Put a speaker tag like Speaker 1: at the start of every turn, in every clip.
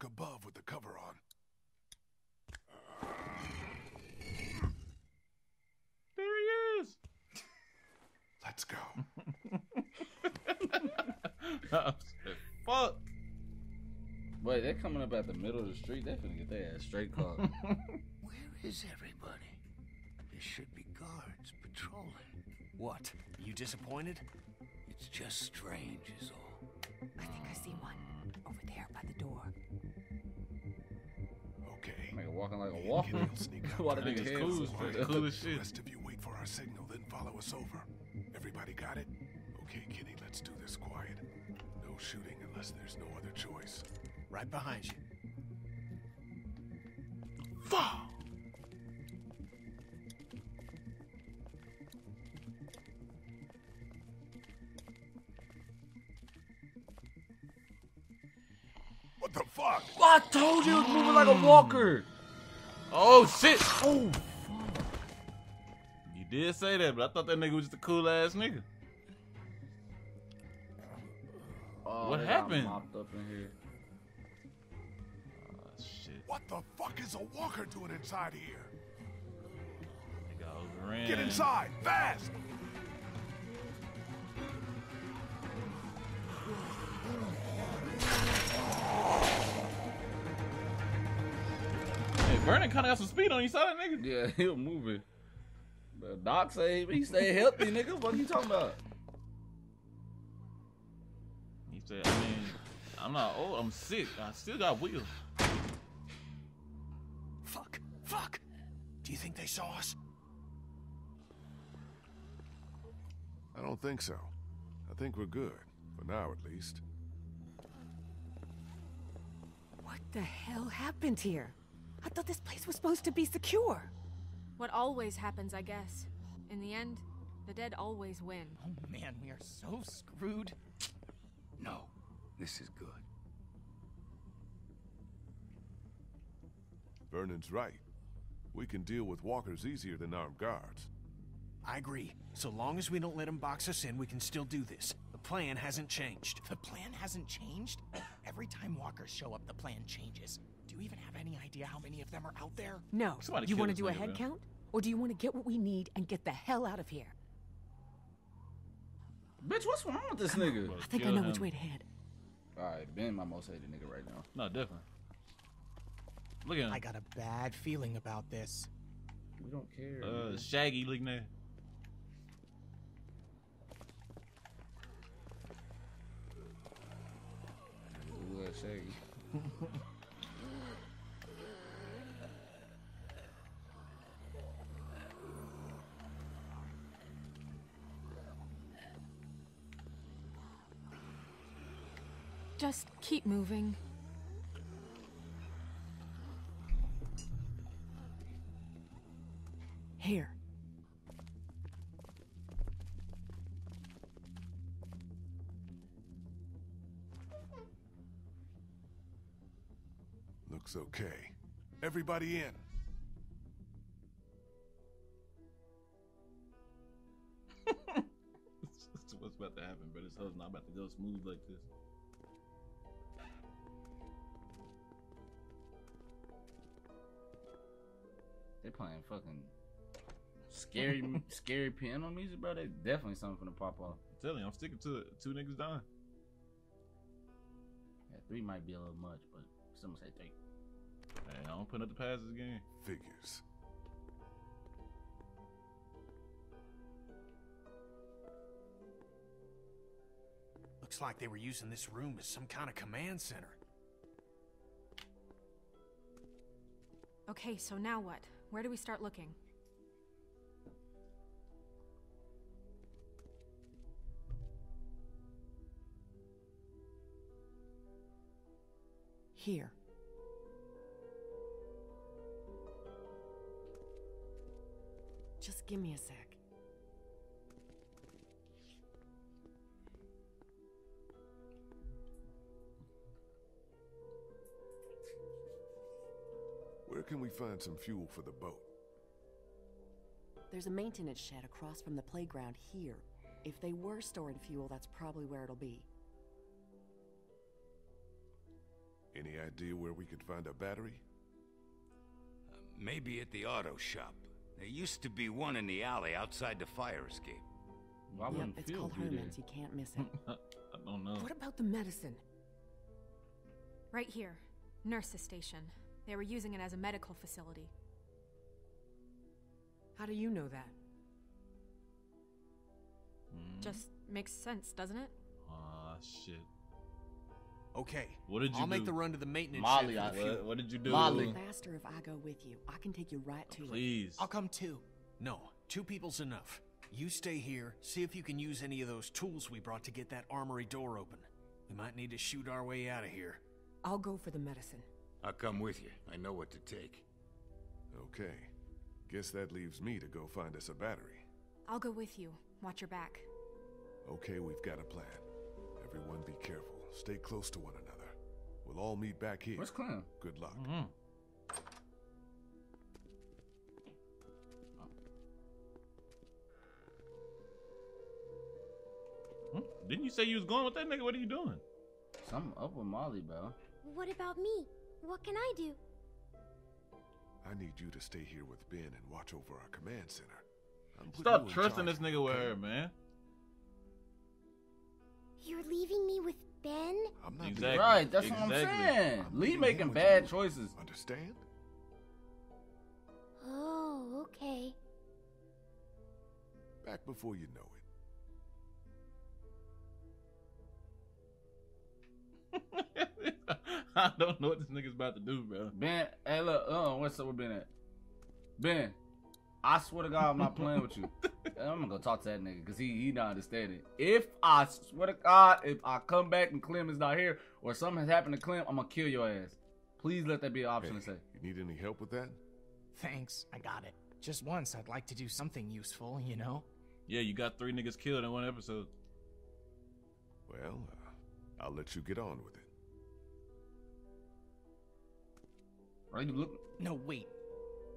Speaker 1: look above with the cover on.
Speaker 2: There he is.
Speaker 1: Let's go.
Speaker 2: Fuck.
Speaker 3: Wait, they're coming up at the middle of the street. They finna get their ass straight caught.
Speaker 4: Where is everybody? There should be guards patrolling.
Speaker 5: What? You disappointed?
Speaker 4: It's just strange, is all.
Speaker 6: I think I see one
Speaker 3: walking like a walker.
Speaker 1: Kenny will
Speaker 3: Why the
Speaker 1: there.
Speaker 3: nigga
Speaker 2: Nigga's
Speaker 3: hands
Speaker 2: cool as
Speaker 3: straight
Speaker 2: fuck.
Speaker 3: up?
Speaker 2: Cool as
Speaker 1: The rest of you wait for our signal, then follow us over. Everybody got it? Okay, Kenny, let's do this quiet. No shooting unless there's no other choice.
Speaker 5: Right behind you.
Speaker 1: Fuck! What the fuck?
Speaker 3: I told you it was moving like a walker.
Speaker 2: Oh shit! Oh. fuck. You did say that, but I thought that nigga was just a cool ass nigga.
Speaker 3: Oh,
Speaker 2: What happened?
Speaker 3: Mopped up in here.
Speaker 2: Oh shit!
Speaker 1: What the fuck is a walker doing inside here?
Speaker 2: Nigga overran.
Speaker 1: Get inside, fast!
Speaker 2: Vernon kind of got some speed on you. Saw that nigga?
Speaker 3: Yeah, he was moving. But Doc say he stay healthy, nigga. What you talking about?
Speaker 2: He said, I mean, I'm not old. I'm sick. I still got wheels.
Speaker 5: Fuck. Fuck. Do you think they saw us?
Speaker 1: I don't think so. I think we're good. For now, at least.
Speaker 6: What the hell happened here? I thought this place was supposed to be secure.
Speaker 7: What always happens, I guess. In the end, the dead always win.
Speaker 5: Oh man, we are so screwed.
Speaker 4: No, this is good.
Speaker 1: Vernon's right. We can deal with walkers easier than armed guards.
Speaker 5: I agree. So long as we don't let them box us in, we can still do this. The plan hasn't changed. The plan hasn't changed? Every time walkers show up, the plan changes. Do you even have any idea how many of them are out there?
Speaker 6: No.
Speaker 2: Somebody
Speaker 6: you want to do a head count? Or do you want to get what we need and get the hell out of here?
Speaker 3: Bitch, what's wrong with this nigga?
Speaker 2: Bro,
Speaker 6: I think I
Speaker 2: kill
Speaker 6: know which way to head.
Speaker 3: Alright, Ben my most hated nigga right now.
Speaker 2: No, definitely. Look at him.
Speaker 5: I got a bad feeling about this.
Speaker 3: We don't care.
Speaker 2: uh,
Speaker 3: nigga.
Speaker 2: Shaggy looking there.
Speaker 3: Ooh, that's shaggy.
Speaker 7: Just keep moving.
Speaker 6: Here.
Speaker 1: Looks okay. Everybody in.
Speaker 2: That's what's about to happen, but this hoe's not about to go smooth like this.
Speaker 3: They playing fucking scary, scary piano music, bro. They definitely something finna pop off.
Speaker 2: I'm telling you, I'm sticking to it. Two niggas dying.
Speaker 3: Yeah, three might be a little much, but someone say three.
Speaker 2: Hey, I don't put up the passes again.
Speaker 1: Figures.
Speaker 5: Looks like they were using this room as some kind of command center.
Speaker 7: Okay, so now what? Where do we start looking?
Speaker 6: Here. Just give me a sec.
Speaker 1: Can we find some fuel for the boat?
Speaker 6: There's a maintenance shed across from the playground here. If they were storing fuel, that's probably where it'll be.
Speaker 1: Any idea where we could find a battery?
Speaker 4: Uh, maybe at the auto shop. There used to be one in the alley outside the fire escape.
Speaker 3: Why
Speaker 6: Yep, it's called? Herman's. You can't miss it.
Speaker 2: I don't know.
Speaker 6: what about the medicine?
Speaker 7: Right here. Nurse's station. They were using it as a medical facility.
Speaker 6: How do you know that?
Speaker 2: Mm.
Speaker 7: Just makes sense, doesn't it?
Speaker 2: Aw, shit.
Speaker 8: Okay.
Speaker 2: What did you do?
Speaker 8: I'll make the run to the maintenance
Speaker 3: Molly,
Speaker 8: shed for
Speaker 3: I-
Speaker 8: the fuel.
Speaker 2: What, what did you do?
Speaker 3: Molly.
Speaker 6: Faster if I go with you. I can take you right to it.
Speaker 2: Please.
Speaker 8: I'll come too. No, two people's enough. You stay here, see if you can use any of those tools we brought to get that armory door open. We might need to shoot our way out of here.
Speaker 6: I'll go for the medicine.
Speaker 4: I'll come with you. I know what to take.
Speaker 1: Okay. Guess that leaves me to go find us a battery.
Speaker 7: I'll go with you. Watch your back.
Speaker 1: Okay, we've got a plan. Everyone be careful. Stay close to one another. We'll all meet back here.
Speaker 3: Where's Clem?
Speaker 1: Good luck.
Speaker 2: Mhm. Hmm? Didn't you say you was going with that nigga? What are you doing?
Speaker 3: Something up with Molly, bro.
Speaker 9: What about me? What can I do?
Speaker 1: I need you to stay here with Ben and watch over our command center. I'm
Speaker 2: Stop trusting this nigga with her, man.
Speaker 9: You're leaving me with Ben?
Speaker 1: I'm not
Speaker 2: Exactly.
Speaker 1: leaving.
Speaker 3: Right, that's what I'm saying.
Speaker 1: I'm
Speaker 3: Lee making bad
Speaker 1: you.
Speaker 3: choices.
Speaker 1: Understand?
Speaker 9: Oh, okay.
Speaker 1: Back before you know it.
Speaker 2: I don't know what this nigga's about to do, bro.
Speaker 3: Ben, hey, look, uh, what's up with Ben at? Ben, I swear to God, I'm not playing with you. I'm gonna go talk to that nigga because he he not understanding. If I swear to God, if I come back and Clem is not here or something has happened to Clem, I'm gonna kill your ass. Please let that be an option
Speaker 1: Hey,
Speaker 3: to say.
Speaker 1: you need any help with that?
Speaker 8: Thanks, I got it. Just once, I'd like to do something useful, you know?
Speaker 2: Yeah, you got three niggas killed in one episode.
Speaker 1: Well, uh, I'll let you get on with it.
Speaker 3: Are you look?
Speaker 8: No, wait.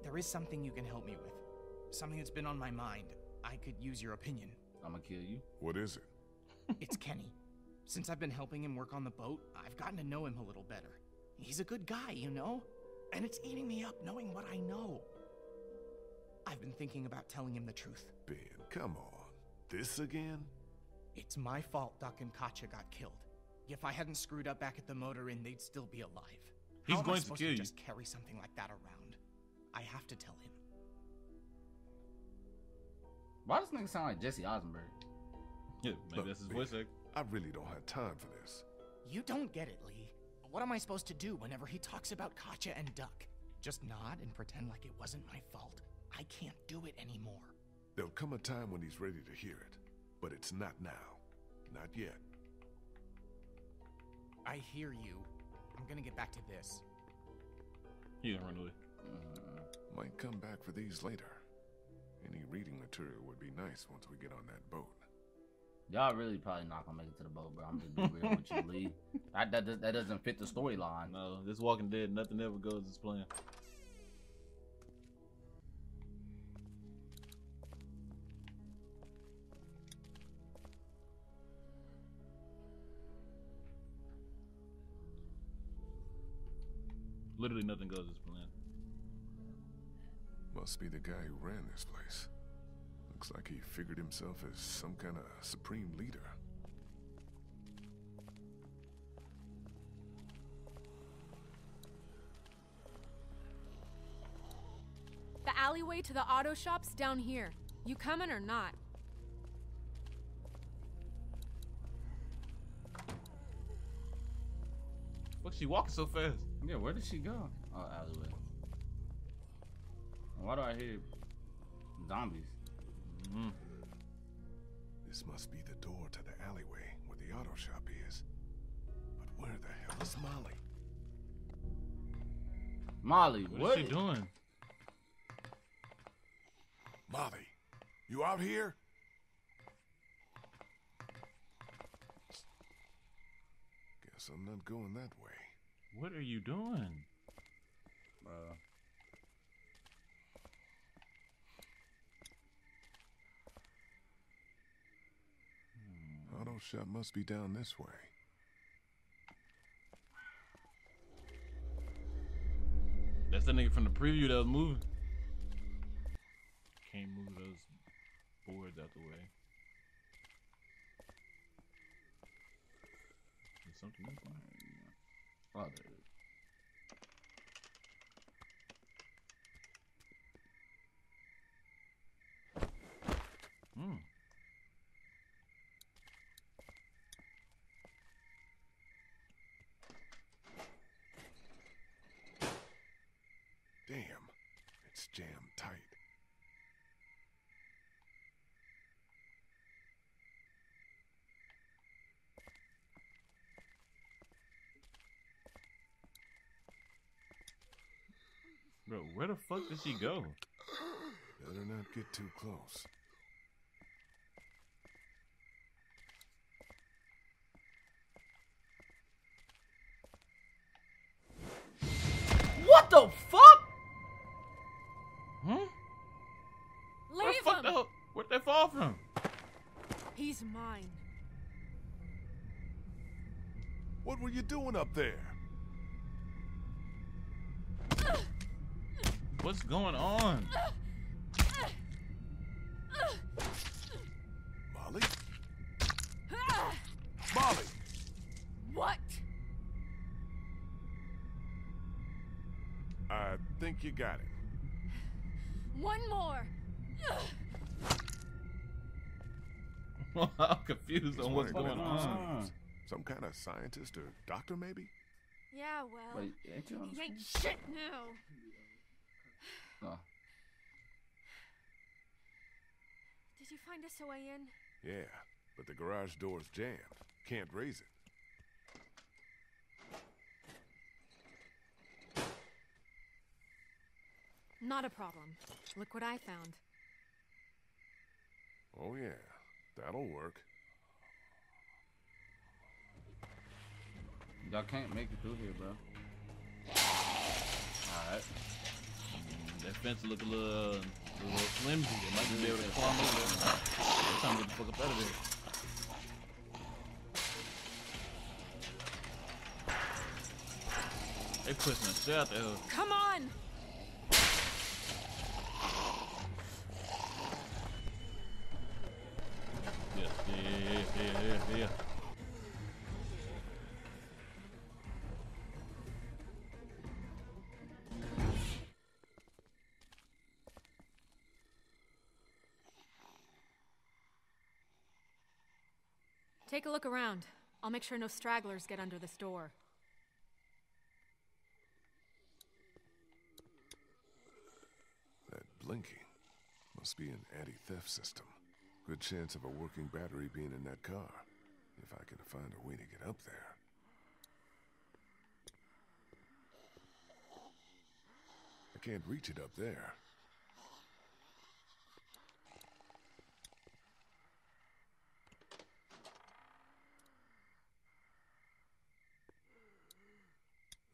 Speaker 8: There is something you can help me with. Something that's been on my mind. I could use your opinion.
Speaker 3: I'm gonna kill you.
Speaker 1: What is it?
Speaker 8: It's Kenny. Since I've been helping him work on the boat, I've gotten to know him a little better. He's a good guy, you know? And it's eating me up knowing what I know. I've been thinking about telling him the truth.
Speaker 1: Ben, come on. This again?
Speaker 8: It's my fault Duck and Katjaa got killed. If I hadn't screwed up back at the motor inn, they'd still be alive.
Speaker 2: He's
Speaker 8: How am I
Speaker 2: going to
Speaker 8: supposed
Speaker 2: kill you.
Speaker 8: just carry something like that around? I have to tell him.
Speaker 3: Why does nigga sound like Jesse Eisenberg?
Speaker 2: Yeah, maybe
Speaker 1: Look,
Speaker 2: that's his voice act.
Speaker 1: I really don't have time for this.
Speaker 8: You don't get it, Lee. What am I supposed to do whenever he talks about Katjaa and Duck? Just nod and pretend like it wasn't my fault. I can't do it anymore.
Speaker 1: There'll come a time when he's ready to hear it, but it's not now. Not yet.
Speaker 8: I hear you. I'm gonna get back to this.
Speaker 2: He didn't run away. Hmm.
Speaker 1: Might come back for these later. Any reading material would be nice once we get on that boat.
Speaker 3: Y'all really probably not gonna make it to the boat, bro. I'm just being real with you, Lee. That, that does- that doesn't fit the storyline.
Speaker 2: No, this Walking Dead, nothing ever goes as planned. Literally nothing goes as planned.
Speaker 1: Must be the guy who ran this place. Looks like he figured himself as some kind of supreme leader.
Speaker 7: The alleyway to the auto shop's down here. You coming or not?
Speaker 2: Look, she walking so fast.
Speaker 3: Yeah, where did she go? Oh, alleyway. Why do I hear zombies?
Speaker 2: Mm.
Speaker 1: This must be the door to the alleyway where the auto shop is. But where the hell is Molly?
Speaker 3: Molly,
Speaker 2: What,
Speaker 3: what?
Speaker 2: is she doing?
Speaker 1: Molly, you out here? Guess I'm not going that way.
Speaker 2: What are you doing?
Speaker 3: Uh,
Speaker 1: Auto shop must be down this way.
Speaker 2: That's the nigga from the preview that was moving. Can't move those boards out the way. There's something
Speaker 3: Oh,
Speaker 2: Hmm.
Speaker 1: Damn, it's jammed tight.
Speaker 2: Bro, where the fuck did she go?
Speaker 1: Better not get too close.
Speaker 3: What the fuck?
Speaker 2: Huh? Where the fuck
Speaker 7: him.
Speaker 2: The, hell, where'd they fall from?
Speaker 7: He's mine.
Speaker 1: What were you doing up there?
Speaker 2: What's going on?
Speaker 1: Molly? Molly!
Speaker 7: What?
Speaker 1: I think you got it.
Speaker 7: One more.
Speaker 2: I'm confused
Speaker 1: He's
Speaker 2: on what's going
Speaker 1: one of those
Speaker 2: on.
Speaker 1: Some kind of scientist or doctor, maybe?
Speaker 7: Yeah, well.
Speaker 3: Wait, ain't you on the
Speaker 7: he ain't shit now.
Speaker 3: Oh.
Speaker 7: Did you find us a way in?
Speaker 1: Yeah, but the garage door's jammed. Can't raise it.
Speaker 7: Not a problem. Look what I found.
Speaker 1: Oh, yeah, that'll work.
Speaker 3: Y'all can't make it through here, bro. Alright.
Speaker 2: That fence look a little, a little flimsy. They might just be able to climb over there. It's time to get the fuck up out of there. They pushing the shit out the.
Speaker 7: Come on!
Speaker 2: Yeah, yeah, yeah, yeah, yeah, yeah,
Speaker 7: Take a look around. I'll make sure no stragglers get under this door.
Speaker 1: That blinking must be an anti-theft system. Good chance of a working battery being in that car. If I can find a way to get up there. I can't reach it up there.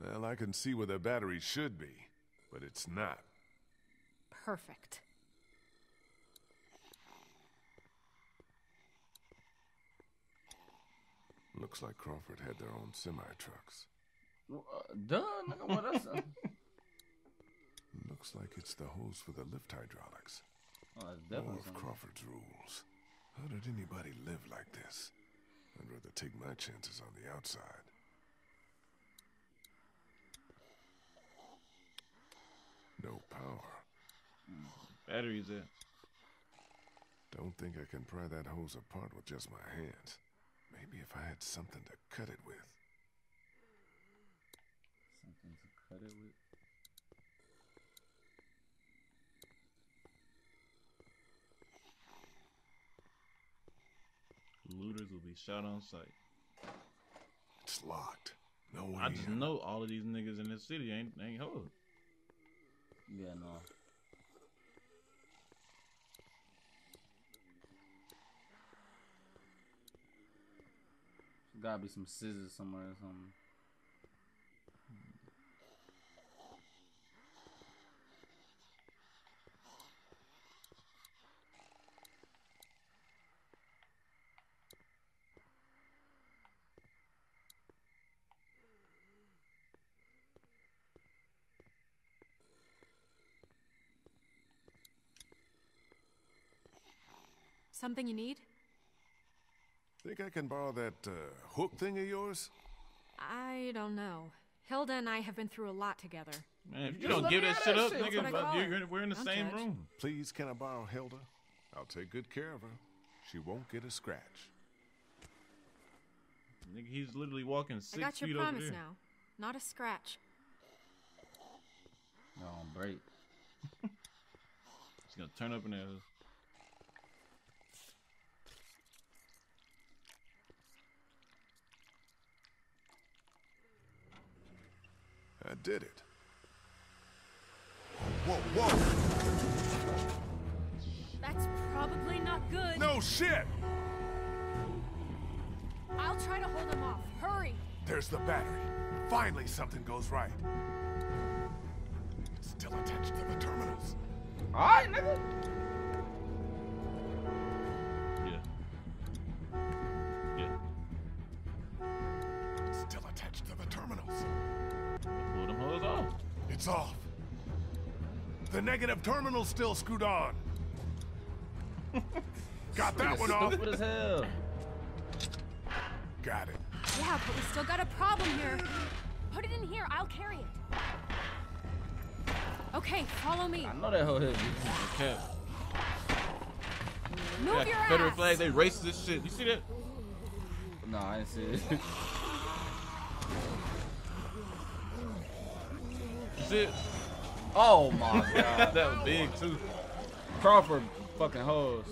Speaker 1: Well, I can see where the battery should be, but it's not.
Speaker 7: Perfect.
Speaker 1: Looks like Crawford had their own semi-trucks.
Speaker 3: Well, uh, duh, nigga, what else?
Speaker 1: Looks like it's the hose for the lift hydraulics.
Speaker 3: oh, that's
Speaker 1: More
Speaker 3: definitely
Speaker 1: of
Speaker 3: something.
Speaker 1: Crawford's rules. How did anybody live like this? I'd rather take my chances on the outside. No power.
Speaker 2: Batteries there.
Speaker 1: Don't think I can pry that hose apart with just my hands. Maybe if I had something to cut it with.
Speaker 3: Something to cut it with.
Speaker 2: Looters will be shot on sight.
Speaker 1: It's locked. No way
Speaker 2: I just
Speaker 1: in.
Speaker 2: know all of these niggas in this city ain't ain't hoes.
Speaker 3: Yeah, no. Gotta be some scissors somewhere or something.
Speaker 7: Something you need?
Speaker 1: Think I can borrow that uh, hook thing of yours?
Speaker 7: I don't know. Hilda and I have been through a lot together.
Speaker 2: Man, if you
Speaker 3: Just
Speaker 2: don't give
Speaker 3: me
Speaker 2: that shit up,
Speaker 3: shit.
Speaker 2: Nigga,
Speaker 7: what I call
Speaker 2: you're,
Speaker 7: it.
Speaker 2: we're in the
Speaker 7: Don't
Speaker 2: same
Speaker 7: judge.
Speaker 2: room.
Speaker 1: Please, can I borrow Hilda? I'll take good care of her. She won't get a scratch.
Speaker 2: Nigga, he's literally walking six feet over
Speaker 7: I got your promise now. Not a scratch.
Speaker 3: No, break.
Speaker 2: He's gonna turn up in there.
Speaker 1: I did it. Whoa, whoa!
Speaker 7: That's probably not good.
Speaker 1: No shit!
Speaker 7: I'll try to hold him off. Hurry!
Speaker 1: There's the battery. Finally, something goes right. Still attached to the terminals.
Speaker 3: Alright, nigga.
Speaker 1: It's
Speaker 2: off.
Speaker 1: The negative terminal's still screwed on. Got that one off.
Speaker 3: Stupid as hell.
Speaker 1: Got it.
Speaker 7: Yeah, but we still got a problem here. Put it in here. I'll carry it. Okay, follow me.
Speaker 3: I know that hoe heavy.
Speaker 2: Okay.
Speaker 7: Move
Speaker 2: Yeah,
Speaker 7: your
Speaker 2: Confederate
Speaker 7: ass.
Speaker 2: flag, they racist this shit. You see that?
Speaker 3: No, I didn't see it.
Speaker 2: You see it?
Speaker 3: oh my god.
Speaker 2: that was big too.
Speaker 3: Crawford fucking hoes.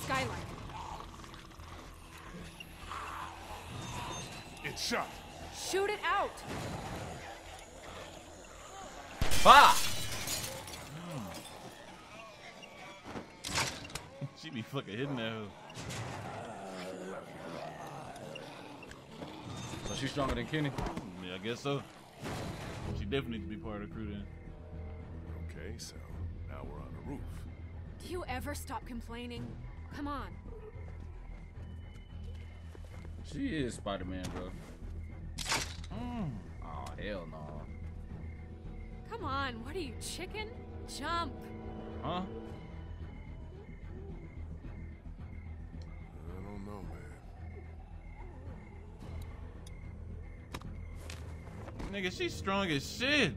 Speaker 7: Skylight.
Speaker 1: It's shot.
Speaker 7: Shoot it out.
Speaker 3: Bah! Hmm.
Speaker 2: She be fucking hitting that hoe.
Speaker 3: So she's stronger than Kenny.
Speaker 2: Yeah, I guess so. She definitely needs to be part of the crew then.
Speaker 1: Okay, so now we're on the roof.
Speaker 7: Do you ever stop complaining? Come on.
Speaker 3: She is Spider-Man, bro.
Speaker 2: Mm.
Speaker 3: Oh hell no.
Speaker 7: Come on. What are you, chicken? Jump.
Speaker 2: Huh? Nigga, she's strong as shit.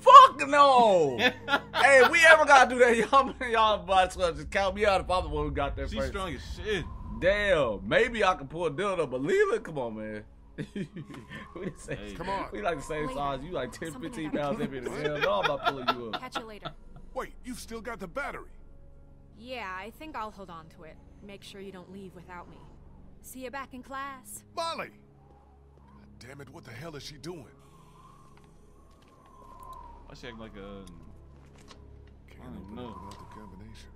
Speaker 3: Fuck no! hey, if we ever gotta do that, y'all, y'all might as well just count me out if I'm the one who got there
Speaker 2: She's
Speaker 3: first.
Speaker 2: strong as shit.
Speaker 3: Damn, maybe I can pull a dildo, but Leela, come on, man. we the same,
Speaker 2: Hey.
Speaker 1: Come on.
Speaker 3: We like the same
Speaker 7: Later.
Speaker 3: size. You like 10,
Speaker 7: Something
Speaker 3: 15
Speaker 7: gotta
Speaker 3: pounds
Speaker 7: do.
Speaker 3: heavier than hell. No, I'm not pulling you up.
Speaker 7: Catch you later.
Speaker 1: Wait, you've still got the battery.
Speaker 7: Yeah, I think I'll hold on to it. Make sure you don't leave without me. See you back in class.
Speaker 1: Molly! God damn it, what the hell is she doing?
Speaker 2: Why she acting like a.
Speaker 1: Um, Can't
Speaker 2: I don't
Speaker 1: open
Speaker 2: know.
Speaker 1: it without the combination.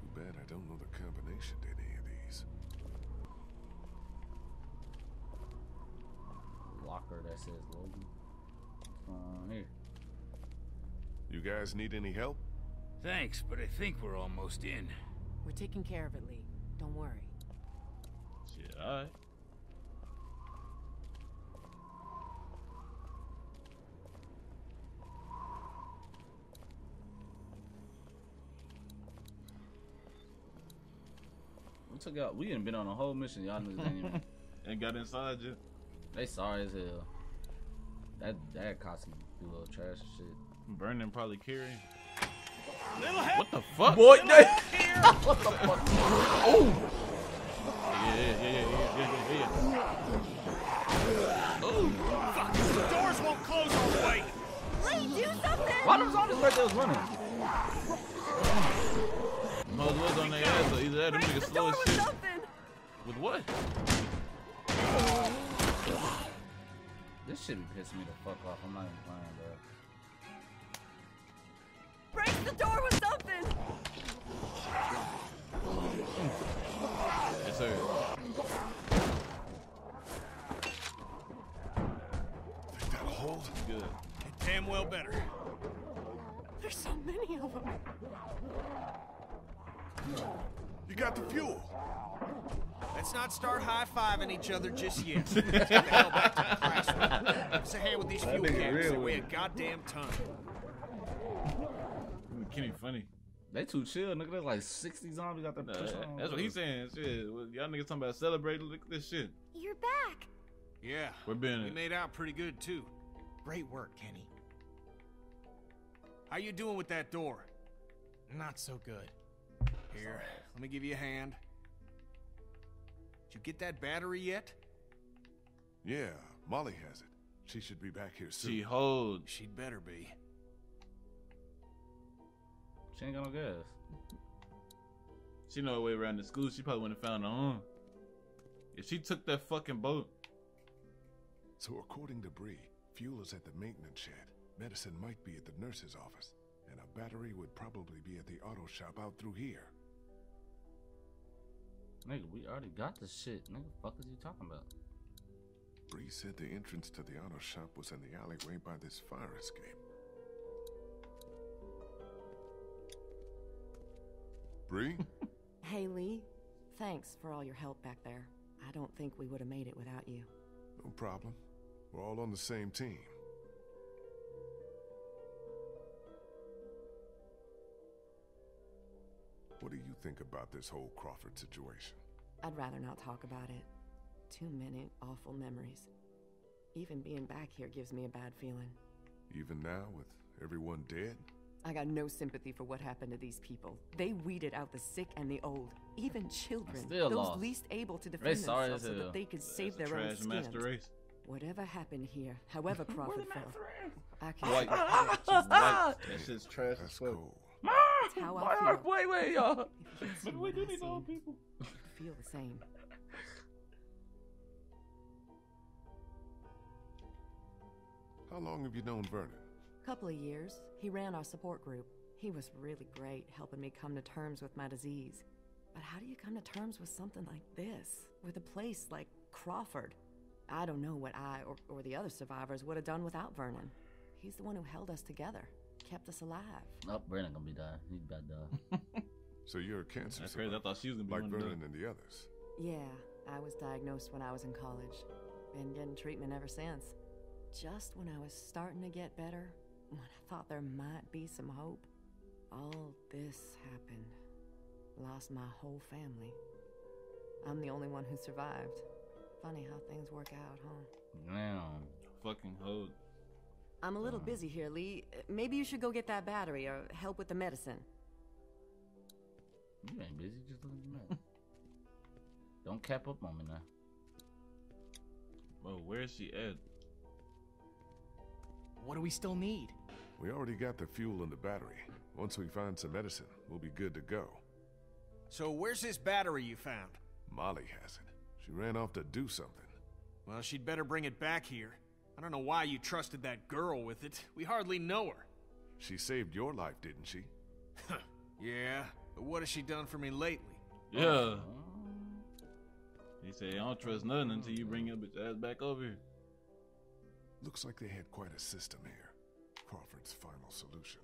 Speaker 1: Too bad I don't know the combination to any of these.
Speaker 3: Locker that says Logan. What's going on here?
Speaker 1: You guys need any help?
Speaker 4: Thanks, but I think we're almost in.
Speaker 6: We're taking care of it, Lee. Don't worry.
Speaker 2: Shit, alright.
Speaker 3: We took out. We ain't been on a whole mission. Y'all niggas ain't even.
Speaker 2: Ain't got inside you.
Speaker 3: They sorry as hell. That that cost do a little trash and shit.
Speaker 2: Burning probably carrying. What the fuck?
Speaker 3: Boy, what the fuck? Oh,
Speaker 2: Yeah, yeah, yeah, yeah, yeah, yeah, yeah.
Speaker 5: Oh, the doors won't close all the way.
Speaker 3: why them zombies right there was running?
Speaker 2: Mother was on their ass, so either that or them niggas slow as shit. With what?
Speaker 3: This shit be pissing me the fuck off. I'm not even playing, bro.
Speaker 10: Break the door with something!
Speaker 2: Yes, sir.
Speaker 1: Think that'll hold?
Speaker 2: Good.
Speaker 5: Damn well better.
Speaker 10: There's so many of them.
Speaker 1: You got the fuel.
Speaker 5: Let's not start high-fiving each other just yet. Let's get the hell back to the classroom. Give us a hand with these
Speaker 3: That
Speaker 5: fuel cans.
Speaker 3: real
Speaker 5: They weigh a goddamn ton.
Speaker 2: Kenny funny.
Speaker 3: They too chill, nigga. There's like 60 zombies out there.
Speaker 2: Nah,
Speaker 3: pushing on
Speaker 2: that's what he's saying. Shit, y'all niggas talking about celebrating. Look at this shit.
Speaker 9: You're back.
Speaker 5: Yeah.
Speaker 2: We're being
Speaker 5: You made out pretty good too. Great work, Kenny. How you doing with that door? Not so good. Here, let me give you a hand. Did you get that battery yet?
Speaker 1: Yeah, Molly has it. She should be back here soon.
Speaker 2: She hold.
Speaker 5: She'd better be.
Speaker 3: She ain't got no gas.
Speaker 2: She know her way around the school. She probably wouldn't have found her own. If she took that fucking boat,
Speaker 1: So according to Brie, fuel is at the maintenance shed. Medicine might be at the nurse's office. And a battery would probably be at the auto shop out through here.
Speaker 3: Nigga, we already got this shit. Nigga, fuck is you talking about?
Speaker 1: Brie said the entrance to the auto shop was in the alleyway by this fire escape. Brie?
Speaker 6: Hey, Lee. Thanks for all your help back there. I don't think we would have made it without you.
Speaker 1: No problem. We're all on the same team. What do you think about this whole Crawford situation?
Speaker 6: I'd rather not talk about it. Too many awful memories. Even being back here gives me a bad feeling.
Speaker 1: Even now, with everyone dead?
Speaker 6: I got no sympathy for what happened to these people. They weeded out the sick and the old, even children,
Speaker 3: still
Speaker 6: those
Speaker 3: lost.
Speaker 6: least able to
Speaker 3: They
Speaker 6: defend
Speaker 3: sorry
Speaker 6: themselves so that they could save their own
Speaker 2: trash
Speaker 6: skins. Whatever happened here, however Crawford fell, I can
Speaker 2: White. She's white. Ah! That shit's trash as
Speaker 1: That's
Speaker 2: fuck.
Speaker 1: cool.
Speaker 6: It's how I feel.
Speaker 3: Wait, wait, y'all.
Speaker 6: If you see
Speaker 3: We do
Speaker 6: I
Speaker 3: need old people.
Speaker 6: you feel the same.
Speaker 1: How long have you known Vernon?
Speaker 6: Couple of years, he ran our support group. He was really great, helping me come to terms with my disease. But how do you come to terms with something like this? With a place like Crawford? I don't know what I or, or the other survivors would have done without Vernon. He's the one who held us together, kept us alive.
Speaker 3: Oh, Brandon gonna be dying. He's about to die.
Speaker 1: So you're a cancer
Speaker 2: That's crazy. I thought she was gonna be
Speaker 1: like Vernon and the others.
Speaker 6: Yeah, I was diagnosed when I was in college. Been getting treatment ever since. Just when I was starting to get better, when I thought there might be some hope, all this happened. Lost my whole family. I'm the only one who survived. Funny how things work out, huh?
Speaker 3: Damn.
Speaker 2: Fucking hold.
Speaker 6: I'm a little busy here, Lee. Uh, Maybe you should go get that battery or help with the medicine.
Speaker 3: You ain't busy. Just looking at me. Don't cap up on me now.
Speaker 2: Bro, where is she at?
Speaker 5: What do we still need?
Speaker 1: We already got the fuel and the battery. Once we find some medicine, we'll be good to go.
Speaker 5: So where's this battery you found?
Speaker 1: Molly has it. She ran off to do something.
Speaker 5: Well, she'd better bring it back here. I don't know why you trusted that girl with it. We hardly know her.
Speaker 1: She saved your life, didn't she?
Speaker 5: Yeah, but what has she done for me lately?
Speaker 2: Yeah. He said, I don't trust nothing until you bring your bitch ass back over here.
Speaker 1: Looks like they had quite a system here. Crawford's final solution.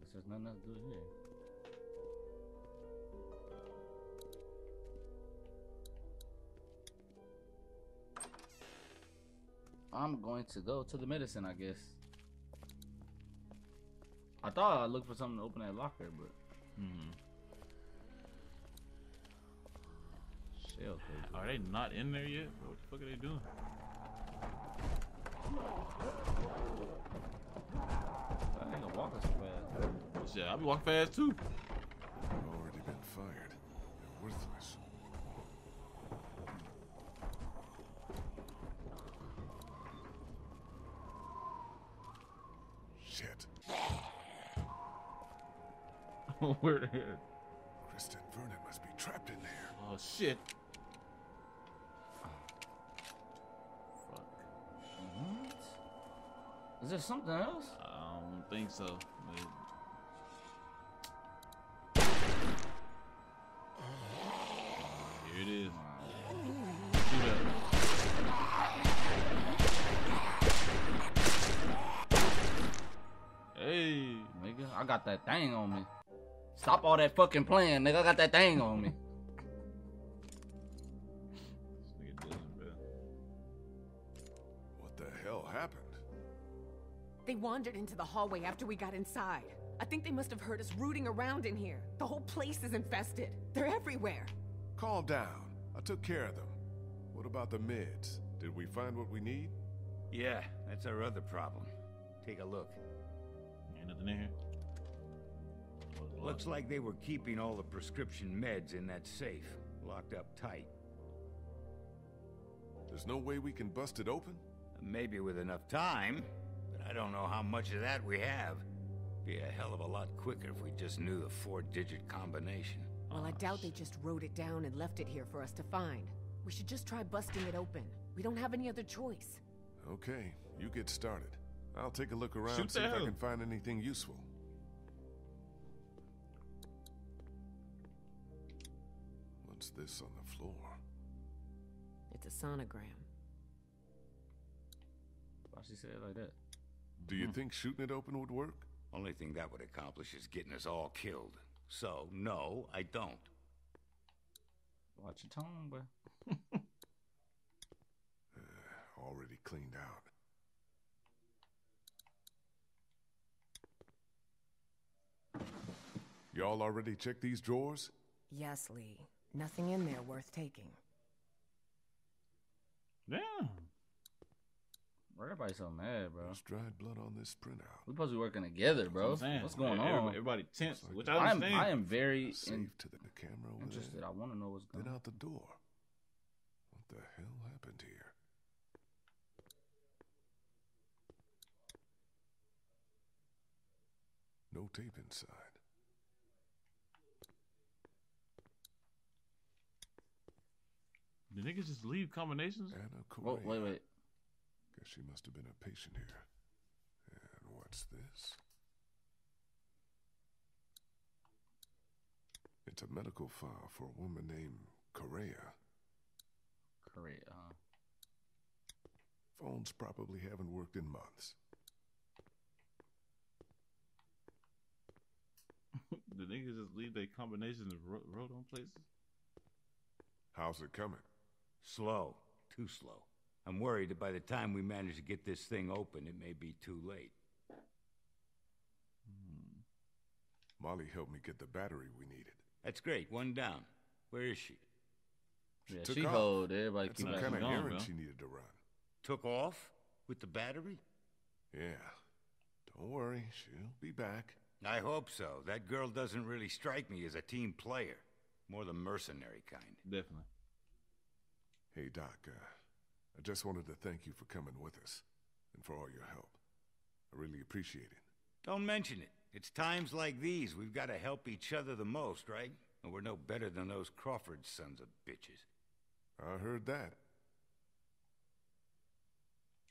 Speaker 3: Guess there's nothing to do here. I'm going to go to the medicine, I guess. I thought I'd look for something to open that locker, but
Speaker 2: Hmm.
Speaker 3: shell code.
Speaker 2: Are they not in there yet? What the fuck are they doing?
Speaker 3: I ain't gonna walk us fast.
Speaker 2: Shit, I'll be walking fast too.
Speaker 1: They've already been fired. They're worthless. Shit.
Speaker 2: Where the hell?
Speaker 1: Kristen Vernon must be trapped in there.
Speaker 2: Oh shit. Fuck.
Speaker 3: What? Is there something else?
Speaker 2: I don't think so. But... Here it is. Shoot up. Hey.
Speaker 3: Nigga, I got that thing on me. Stop Stop all that fucking playing, nigga. I got that thing on me.
Speaker 2: This nigga Dylan, bro.
Speaker 1: What the hell happened?
Speaker 10: They wandered into the hallway after we got inside. I think they must have heard us rooting around in here. The whole place is infested. They're everywhere.
Speaker 1: Calm down. I took care of them. What about the meds? Did we find what we need?
Speaker 4: Yeah, that's our other problem. Take a look.
Speaker 2: Ain't nothing in here.
Speaker 4: Looks like they were keeping all the prescription meds in that safe, locked up tight.
Speaker 1: There's no way we can bust it open?
Speaker 4: Maybe with enough time, but I don't know how much of that we have. Be a hell of a lot quicker if we just knew the four-digit combination.
Speaker 10: Well, I doubt they just wrote it down and left it here for us to find. We should just try busting it open. We don't have any other choice.
Speaker 1: Okay, you get started. I'll take a look around,
Speaker 2: Shoot
Speaker 1: see if I can find anything useful. What's this on the floor?
Speaker 10: It's a sonogram.
Speaker 3: Why she say it like that?
Speaker 1: Do you hmm. think shooting it open would work?
Speaker 4: Only thing that would accomplish is getting us all killed. So, no, I don't.
Speaker 3: Watch your tone, bro.
Speaker 1: Uh, already cleaned out. Y'all already checked these drawers?
Speaker 10: Yes, Lee. Nothing in there worth taking.
Speaker 2: Damn.
Speaker 3: Everybody's so mad, bro.
Speaker 1: There's dried blood on this printout.
Speaker 3: We supposed to be working together, bro.
Speaker 2: That's what
Speaker 3: What's going
Speaker 2: Everybody-
Speaker 3: on?
Speaker 2: Everybody tense,
Speaker 1: like
Speaker 2: which
Speaker 1: the-
Speaker 2: I
Speaker 3: I am. I am very
Speaker 1: Safe
Speaker 3: in-
Speaker 1: to the camera over
Speaker 3: interested.
Speaker 1: there.
Speaker 3: I want to know what's going
Speaker 1: Then
Speaker 3: on.
Speaker 1: out the door. What the hell happened here? No tape inside.
Speaker 2: The niggas just leave combinations?
Speaker 1: Anna Correa.
Speaker 3: Oh, wait, wait.
Speaker 1: Guess she must have been a patient here. And what's this? It's a medical file for a woman named Correa.
Speaker 3: Korea, huh?
Speaker 1: Phones probably haven't worked in months.
Speaker 2: the niggas just leave their combinations and wrote, wrote on places?
Speaker 1: How's it coming?
Speaker 4: Slow. Too slow. I'm worried that by the time we manage to get this thing open, it may be too late. Hmm.
Speaker 1: Molly helped me get the battery we needed.
Speaker 4: That's great. One down. Where is she?
Speaker 3: Yeah,
Speaker 1: took
Speaker 3: she
Speaker 1: off.
Speaker 3: hold everybody
Speaker 1: That's
Speaker 3: keep
Speaker 1: some kind of errand
Speaker 2: bro.
Speaker 1: she needed to run.
Speaker 4: Took off? With the battery?
Speaker 1: Yeah. Don't worry, she'll be back.
Speaker 4: I hope so. That girl doesn't really strike me as a team player. More the mercenary kind.
Speaker 2: Definitely.
Speaker 1: Hey, Doc, uh, I just wanted to thank you for coming with us and for all your help. I really appreciate it.
Speaker 4: Don't mention it. It's times like these we've got to help each other the most, right? And we're no better than those Crawford sons of bitches.
Speaker 1: I heard that.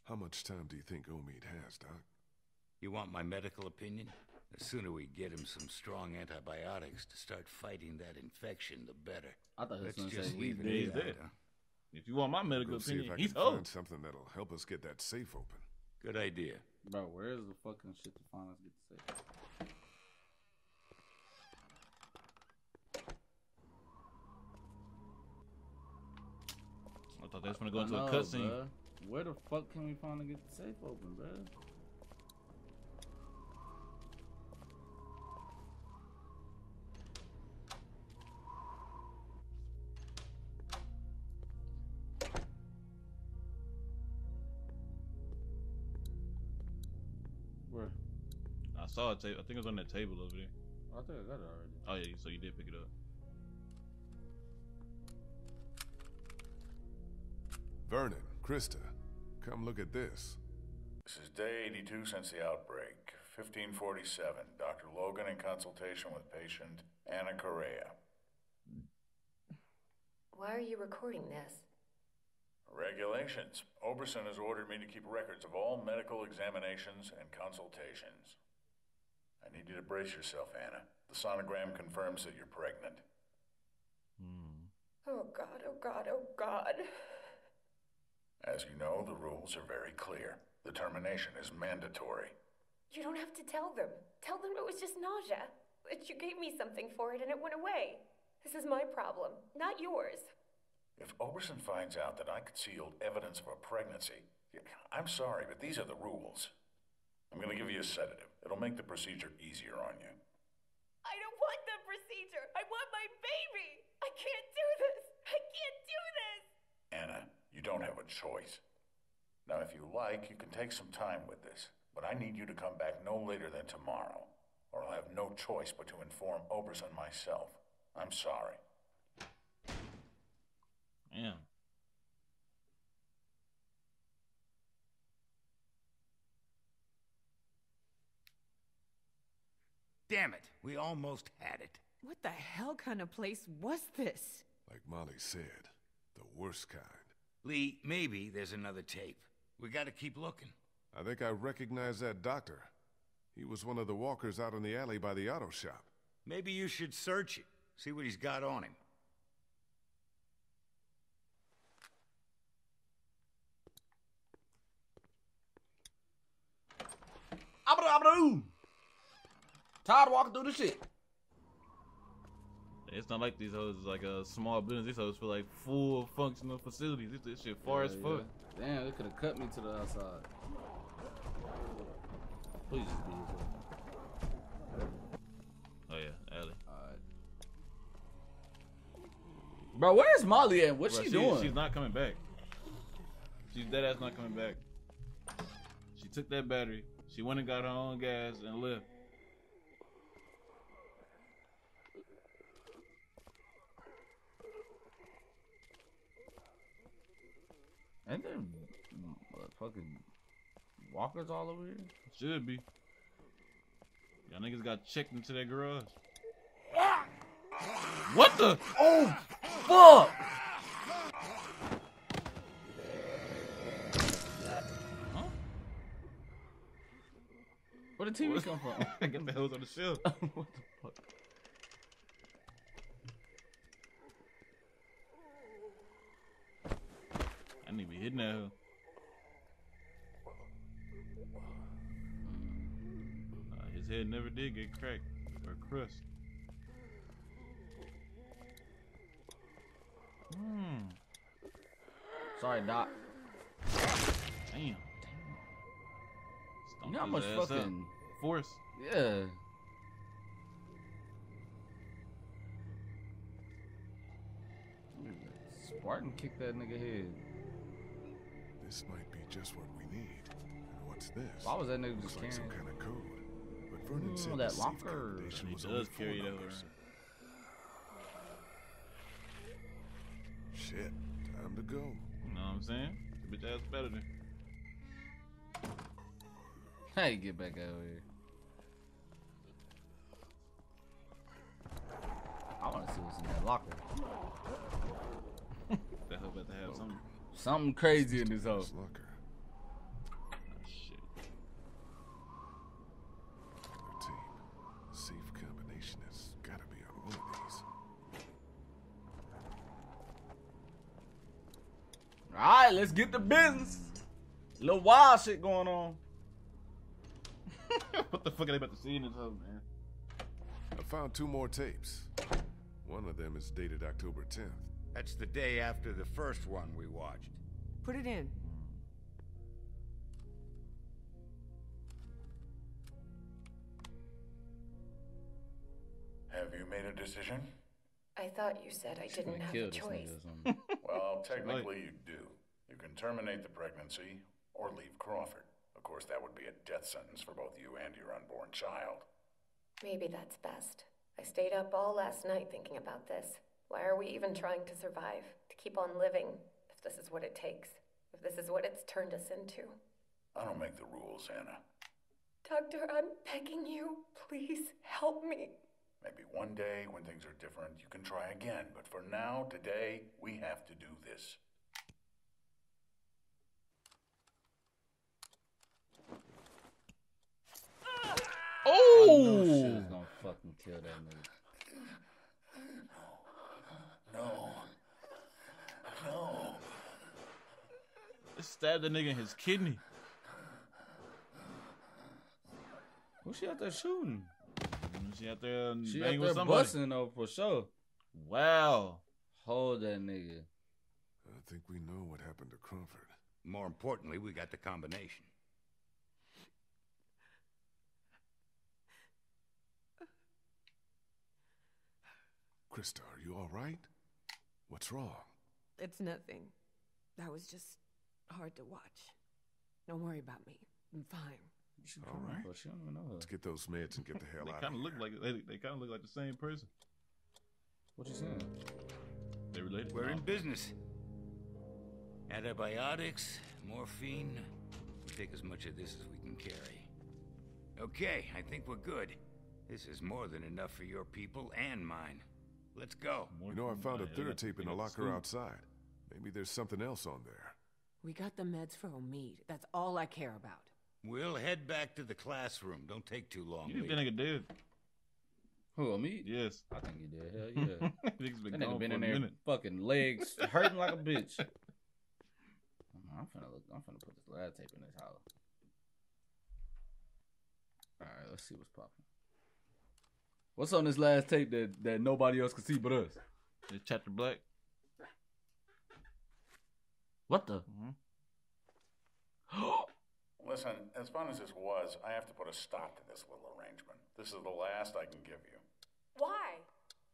Speaker 1: How much time do you think Omid has, Doc?
Speaker 4: You want my medical opinion? The sooner we get him some strong antibiotics to start fighting that infection, the better.
Speaker 3: I thought he was
Speaker 4: Let's
Speaker 3: gonna
Speaker 4: just
Speaker 3: say
Speaker 4: leave
Speaker 3: he's
Speaker 4: it
Speaker 2: dead.
Speaker 4: at that,
Speaker 2: dead.
Speaker 4: huh?
Speaker 2: If you want my medical
Speaker 1: Go see if
Speaker 2: opinion,
Speaker 1: I
Speaker 2: he's
Speaker 1: can
Speaker 2: old.
Speaker 1: find something that'll help us get that safe open.
Speaker 4: Good idea.
Speaker 3: Bro, where's the fucking shit to find us get the safe?
Speaker 2: I thought they was gonna go into
Speaker 3: know,
Speaker 2: a cutscene.
Speaker 3: Where the fuck can we find to get the safe open, bro?
Speaker 2: Saw a table. I think it was on that table over there.
Speaker 3: Oh, I think I got it already.
Speaker 2: Oh yeah, so you did pick it up.
Speaker 1: Vernon, Christa, come look at this.
Speaker 11: This is day 82 since the outbreak. 1547. Dr. Logan in consultation with patient Anna Correa.
Speaker 12: Why are you recording this?
Speaker 11: Regulations. Oberson has ordered me to keep records of all medical examinations and consultations. I need you to brace yourself, Anna. The sonogram confirms that you're pregnant. Hmm.
Speaker 12: Oh god, oh god, oh god.
Speaker 11: As you know, the rules are very clear. The termination is mandatory.
Speaker 12: You don't have to tell them. Tell them it was just nausea. But you gave me something for it and it went away. This is my problem, not yours.
Speaker 11: If Oberson finds out that I concealed evidence of a pregnancy, I'm sorry, but these are the rules. I'm gonna give you a sedative. It'll make the procedure easier on you.
Speaker 12: I don't want the procedure. I want my baby. I can't do this. I can't do this.
Speaker 11: Anna, you don't have a choice. Now, if you like, you can take some time with this, but I need you to come back no later than tomorrow, or I'll have no choice but to inform Oberson myself. I'm sorry.
Speaker 2: Damn.
Speaker 4: Damn it, we almost had it.
Speaker 10: What the hell kind of place was this?
Speaker 1: Like Molly said, the worst kind.
Speaker 4: Lee, maybe there's another tape. We gotta keep looking.
Speaker 1: I think I recognize that doctor. He was one of the walkers out in the alley by the auto shop.
Speaker 4: Maybe you should search it, see what he's got on him.
Speaker 3: Abra, abra, Tired walking through the shit.
Speaker 2: It's not like these hoes is like a small business. These hoes feel like full functional facilities. This, this shit far
Speaker 3: Yeah,
Speaker 2: as
Speaker 3: yeah.
Speaker 2: fuck.
Speaker 3: Damn, they could have cut me to the outside. Please just be this
Speaker 2: Oh yeah, Allie.
Speaker 3: Alright. Bro, where's Molly at? What's
Speaker 2: Bruh,
Speaker 3: she doing?
Speaker 2: She's not coming back. She's dead ass not coming back. She took that battery. She went and got her own gas and left.
Speaker 3: Ain't there uh, fucking walkers all over here?
Speaker 2: Should be. Y'all niggas got checked into that garage. What the?
Speaker 3: Oh, fuck!
Speaker 2: Huh?
Speaker 3: Where the TV come from?
Speaker 2: I get the hose on the shelf.
Speaker 3: what the fuck?
Speaker 2: I need to be hitting that. Uh, his head never did get cracked or crushed. Hmm.
Speaker 3: Sorry, Doc.
Speaker 2: Damn.
Speaker 3: You know how much
Speaker 2: ass up.
Speaker 3: fucking
Speaker 2: force?
Speaker 3: yeah. Spartan kicked that nigga head.
Speaker 1: This might be just what we need. And what's this?
Speaker 3: Why was that nigga
Speaker 1: Looks
Speaker 3: just
Speaker 1: like some
Speaker 3: carrying-
Speaker 1: kind of code. But Vernon
Speaker 3: Ooh,
Speaker 1: said
Speaker 3: that
Speaker 1: the safe
Speaker 3: locker.
Speaker 1: combination
Speaker 2: He
Speaker 1: was
Speaker 2: does
Speaker 1: only four
Speaker 2: carry that
Speaker 1: numbers. Shit, time to go.
Speaker 2: You know what I'm saying? The bitch ass better than.
Speaker 3: Hey, get back out of here. I want to see what's in that locker.
Speaker 2: That hoe about to have something.
Speaker 3: Something crazy in this house.
Speaker 1: Locker.
Speaker 2: Oh, shit.
Speaker 1: Another tape. The safe combination has got to be on one of these.
Speaker 3: All right, let's get to business. Little wild shit going on.
Speaker 2: what the fuck are they about to see in this hoe, man?
Speaker 1: I found two more tapes. One of them is dated October 10th.
Speaker 4: That's the day after the first one we watched.
Speaker 10: Put it in.
Speaker 11: Have you made a decision?
Speaker 12: I thought you said I didn't have a choice.
Speaker 11: Well, technically you do. You can terminate the pregnancy or leave Crawford. Of course, that would be a death sentence for both you and your unborn child.
Speaker 12: Maybe that's best. I stayed up all last night thinking about this. Why are we even trying to survive? To keep on living, if this is what it takes. If this is what it's turned us into.
Speaker 11: I don't make the rules, Anna.
Speaker 12: Doctor, I'm begging you. Please help me.
Speaker 11: Maybe one day when things are different, you can try again. But for now, today, we have to do this.
Speaker 3: Oh! Shit is gonna fucking kill that nigga.
Speaker 11: No. No.
Speaker 2: It stabbed the nigga in his kidney.
Speaker 3: Who's she out there shooting?
Speaker 2: She out there and
Speaker 3: She
Speaker 2: bang
Speaker 3: out
Speaker 2: with
Speaker 3: there
Speaker 2: somebody.
Speaker 3: busting though for sure.
Speaker 2: Wow.
Speaker 3: Hold that nigga.
Speaker 1: I think we know what happened to Crawford.
Speaker 4: More importantly, we got the combination.
Speaker 1: Christa, are you all right? What's wrong?
Speaker 10: It's nothing. That was just hard to watch. Don't worry about me. I'm fine.
Speaker 1: All right.
Speaker 3: But she don't even know her.
Speaker 1: Let's get those meds and get the hell
Speaker 2: They
Speaker 1: out
Speaker 2: kind
Speaker 1: of
Speaker 2: of
Speaker 1: here.
Speaker 2: look like they, they kind of look like the same person.
Speaker 3: What you saying?
Speaker 2: They related.
Speaker 4: We're in business. Antibiotics, morphine. We take as much of this as we can carry. Okay, I think we're good. This is more than enough for your people and mine. Let's go.
Speaker 1: You know, I found a third tape in
Speaker 2: the
Speaker 1: locker outside. Maybe there's something else on there.
Speaker 10: We got the meds for Omid. That's all I care about.
Speaker 4: We'll head back to the classroom. Don't take too long.
Speaker 2: You think
Speaker 4: waiting.
Speaker 2: that nigga dead?
Speaker 3: Who, me?
Speaker 2: Yes.
Speaker 3: I think he did. Hell yeah.
Speaker 2: Nigga's been
Speaker 3: that
Speaker 2: gone
Speaker 3: nigga been
Speaker 2: for
Speaker 3: in
Speaker 2: a
Speaker 3: there
Speaker 2: minute.
Speaker 3: fucking legs hurting like a bitch. I'm finna look. I'm finna put this lab tape in this house. All right, let's see what's popping. What's on this last tape that that nobody else can see but us?
Speaker 2: It's chapter black.
Speaker 3: What the? Mm-hmm.
Speaker 11: Listen, as fun as this was, I have to put a stop to this little arrangement. This is the last I can give you.
Speaker 12: Why?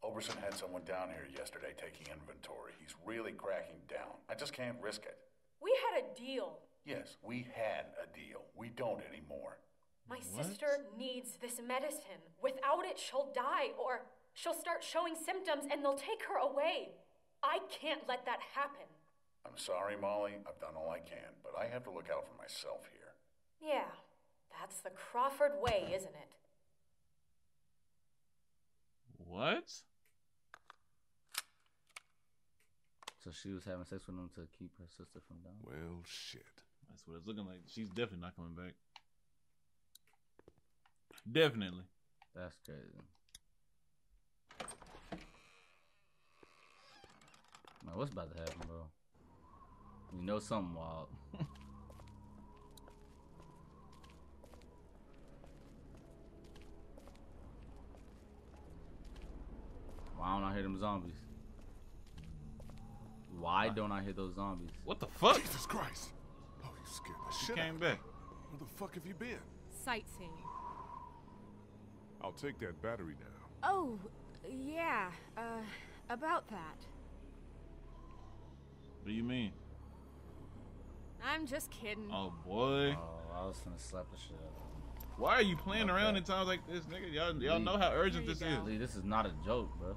Speaker 11: Oberson had someone down here yesterday taking inventory. He's really cracking down. I just can't risk it.
Speaker 12: We had a deal.
Speaker 11: Yes, we had a deal. We don't anymore.
Speaker 12: My sister needs this medicine. Without it, she'll die, or she'll start showing symptoms and they'll take her away. I can't let that happen.
Speaker 11: I'm sorry, Molly. I've done all I can, but I have to look out for myself here.
Speaker 12: Yeah, that's the Crawford way, isn't it?
Speaker 2: What?
Speaker 3: So she was having sex with him to keep her sister from dying.
Speaker 1: Well, shit.
Speaker 2: That's what it's looking like. She's definitely not coming back. Definitely.
Speaker 3: That's crazy. Man, what's about to happen, bro? You know something wild. Why don't I hear them zombies? Why don't I hear those zombies?
Speaker 2: What the fuck?
Speaker 1: Jesus Christ! Oh, you scared the
Speaker 2: She
Speaker 1: shit
Speaker 2: came
Speaker 1: out
Speaker 2: back.
Speaker 1: of me. Where the fuck have you been?
Speaker 7: Sightseeing.
Speaker 1: I'll take that battery now.
Speaker 7: Oh, yeah. Uh, about that.
Speaker 2: What do you mean?
Speaker 7: I'm just kidding.
Speaker 2: Oh boy.
Speaker 3: Oh, I was gonna slap the shit out of him.
Speaker 2: Why are you playing around in times like this, nigga? Y'all, y'all know how urgent this is.
Speaker 3: Lee, this is not a joke, bro.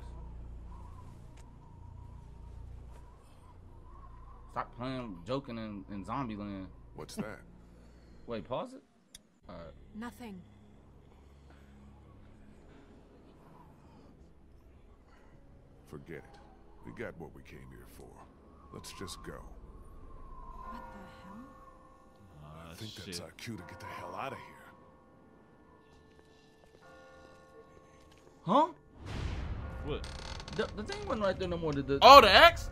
Speaker 3: Stop playing, joking in, in Zombieland.
Speaker 1: What's that?
Speaker 3: Wait, pause it. All right.
Speaker 7: Nothing.
Speaker 1: Forget it. We got what we came here for. Let's just go.
Speaker 7: What the hell?
Speaker 1: I think that's our cue to get the hell out of here.
Speaker 3: Huh?
Speaker 2: What?
Speaker 3: The, the thing wasn't right there no more. The, the,
Speaker 2: Oh, the axe?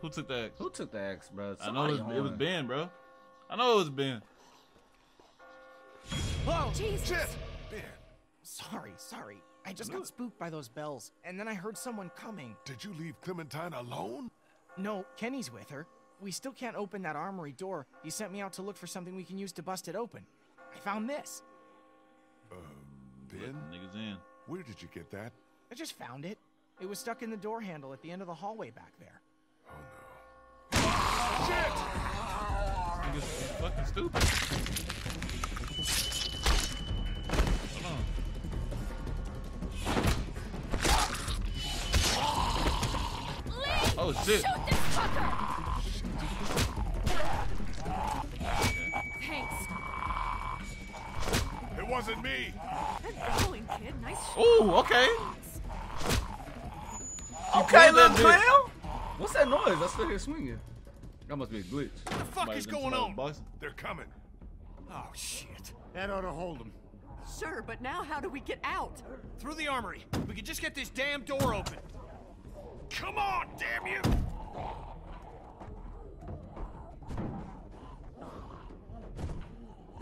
Speaker 2: Who took the axe?
Speaker 3: Who took the axe, bro?
Speaker 2: I know it was, it was. Ben, bro. I know it was Ben.
Speaker 5: Oh,
Speaker 7: Jesus.
Speaker 1: Shit! Ben,
Speaker 5: Sorry, sorry. I just got spooked by those bells, and then I heard someone coming.
Speaker 1: did you leave Clementine alone?
Speaker 5: No, Kenny's with her. We still can't open that armory door. You sent me out to look for something we can use to bust it open. I found this.
Speaker 1: Um, Ben?
Speaker 2: Niggas in.
Speaker 1: Where did you get that?
Speaker 5: I just found it. It was stuck in the door handle at the end of the hallway back there.
Speaker 2: Niggas fucking stupid. Hold on. Oh shit.
Speaker 7: Shoot this fucker! Thanks.
Speaker 1: It wasn't me!
Speaker 7: Going, kid. Nice.
Speaker 2: Ooh, okay.
Speaker 3: Okay, little
Speaker 2: that
Speaker 3: clown. What's that noise? I still hear swinging. That must be a glitch.
Speaker 1: What the fuck
Speaker 2: Somebody
Speaker 1: is going on?
Speaker 2: boxing.
Speaker 1: They're coming.
Speaker 5: Oh, shit.
Speaker 4: That ought to hold them.
Speaker 10: Sure, but now how do we get out?
Speaker 5: Through the armory. We could just get this damn door open.
Speaker 1: Come on, damn you!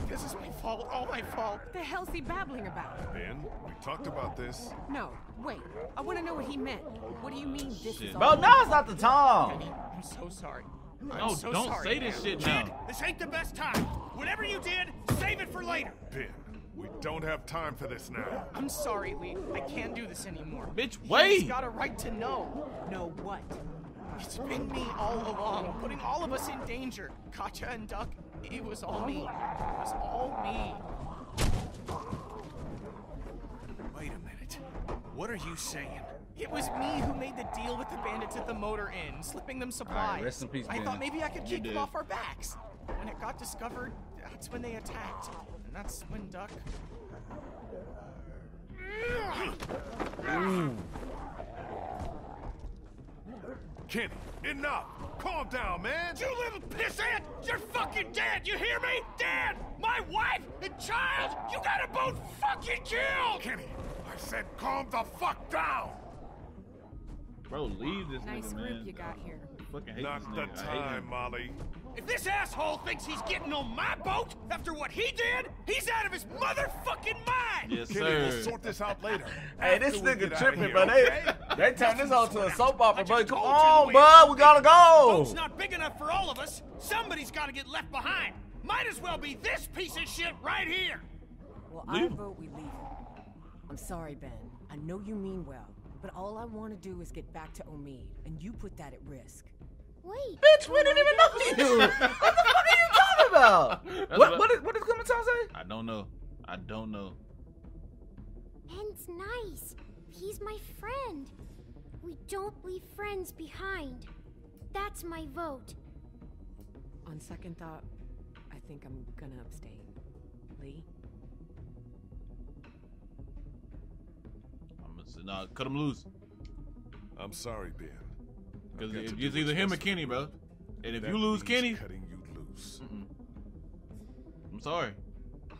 Speaker 5: This is my fault. All my fault.
Speaker 10: The hell's he babbling about?
Speaker 1: Ben, we talked about this.
Speaker 10: No, wait. I want to know what he meant. What do you mean this is
Speaker 3: Bro,
Speaker 10: all
Speaker 3: now it's not the time.
Speaker 5: Benny, I'm so sorry. I'm
Speaker 2: No,
Speaker 5: so
Speaker 2: don't
Speaker 5: sorry,
Speaker 2: say this
Speaker 5: man.
Speaker 2: shit now.
Speaker 5: Kid, this ain't the best time. Whatever you did, save it for later.
Speaker 1: Ben, we don't have time for this now.
Speaker 5: I'm sorry, Lee. I can't do this anymore.
Speaker 2: Bitch,
Speaker 5: He's got a right to know.
Speaker 10: Know what?
Speaker 5: It's been me all along, putting all of us in danger. Katjaa and Duck, it was all me. It was all me.
Speaker 8: Wait a minute. What are you saying?
Speaker 5: It was me who made the deal with the bandits at the motor inn, slipping them supplies.
Speaker 3: rest in peace,
Speaker 5: I
Speaker 3: Ben.
Speaker 5: thought maybe I could
Speaker 2: You
Speaker 5: kick them off our backs. When it got discovered, that's when they attacked. And that's when Duck.
Speaker 1: Kenny, enough! Calm down, man!
Speaker 5: You little pissant! You're fucking dead! You hear me? Dead! My wife and child! You got to both fucking killed!
Speaker 1: Kenny, I said calm the fuck down!
Speaker 2: Bro, leave this
Speaker 7: Nice
Speaker 2: nigga,
Speaker 7: group you got here.
Speaker 2: I fucking hate
Speaker 1: Not
Speaker 2: this
Speaker 1: the
Speaker 2: nigga. I hate
Speaker 1: time. Molly.
Speaker 5: If this asshole thinks he's getting on my boat after what he did, he's out of his motherfucking mind!
Speaker 2: Yes,
Speaker 1: Kenny,
Speaker 2: sir.
Speaker 1: we'll sort this out later.
Speaker 3: Hey, this nigga tripping,
Speaker 1: here,
Speaker 3: but they
Speaker 1: okay?
Speaker 3: they turned this on to a soap opera,
Speaker 5: I
Speaker 3: bro. Come
Speaker 5: told you the
Speaker 3: on,
Speaker 5: way
Speaker 3: bud, we gotta
Speaker 5: Boat's
Speaker 3: go.
Speaker 5: not big enough for all of us. Somebody's got to get left behind. Might as well be this piece of shit right here.
Speaker 10: Well,
Speaker 2: Leave
Speaker 10: I vote we leave him. I'm sorry, Ben. I know you mean well, but all I want to do is get back to Omid, and you put that at risk.
Speaker 9: Wait.
Speaker 3: Bitch, we didn't even know you. what the fuck are you talking about?
Speaker 2: That's
Speaker 3: What
Speaker 2: what-
Speaker 3: what did, what did Clementine say?
Speaker 2: I don't know. I don't know.
Speaker 9: Ben's nice. He's my friend. We don't leave friends behind. That's my vote.
Speaker 10: On second thought, I think I'm gonna abstain. Lee?
Speaker 2: I'm gonna say, nah, cut him loose.
Speaker 1: I'm sorry, Ben. I've
Speaker 2: Because
Speaker 1: got to
Speaker 2: it's either him or Kenny, bro. And if
Speaker 1: That
Speaker 2: you lose Kenny,
Speaker 1: cutting you loose.
Speaker 2: I'm sorry.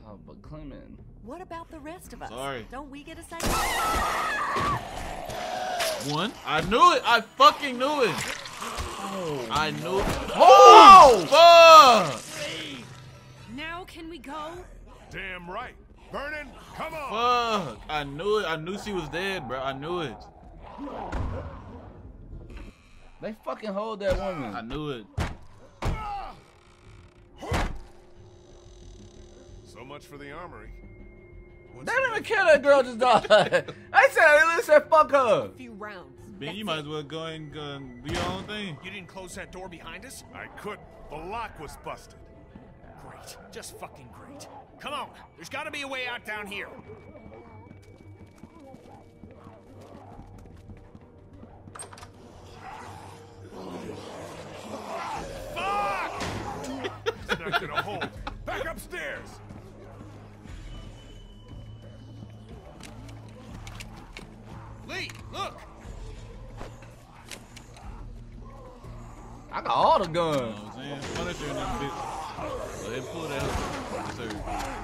Speaker 3: Oh, but Clement.
Speaker 6: What about the rest of us?
Speaker 2: Sorry.
Speaker 6: Don't we get a second?
Speaker 2: One. I knew it. I fucking knew it. Oh. I knew it.
Speaker 3: Oh!
Speaker 2: Fuck!
Speaker 7: Now can we go?
Speaker 1: Damn right. Vernon, come on!
Speaker 2: Fuck! I knew it. I knew she was dead, bro. I knew it.
Speaker 3: They fucking hold that woman.
Speaker 2: I knew it.
Speaker 1: So much for the armory.
Speaker 3: They didn't even kill that girl just died. I said, they said fuck her.
Speaker 10: A few rounds.
Speaker 2: Ben, you might as well go and uh, do your own thing.
Speaker 8: You didn't close that door behind us?
Speaker 1: I couldn't. The lock was busted.
Speaker 8: Great. Just fucking great. Come on. There's got to be a way out down here.
Speaker 1: Fuck! it's not gonna hold. Back upstairs.
Speaker 8: Lee, look.
Speaker 3: I got all the guns.
Speaker 2: know what Punisher in this bitch. Go ahead and pull that up.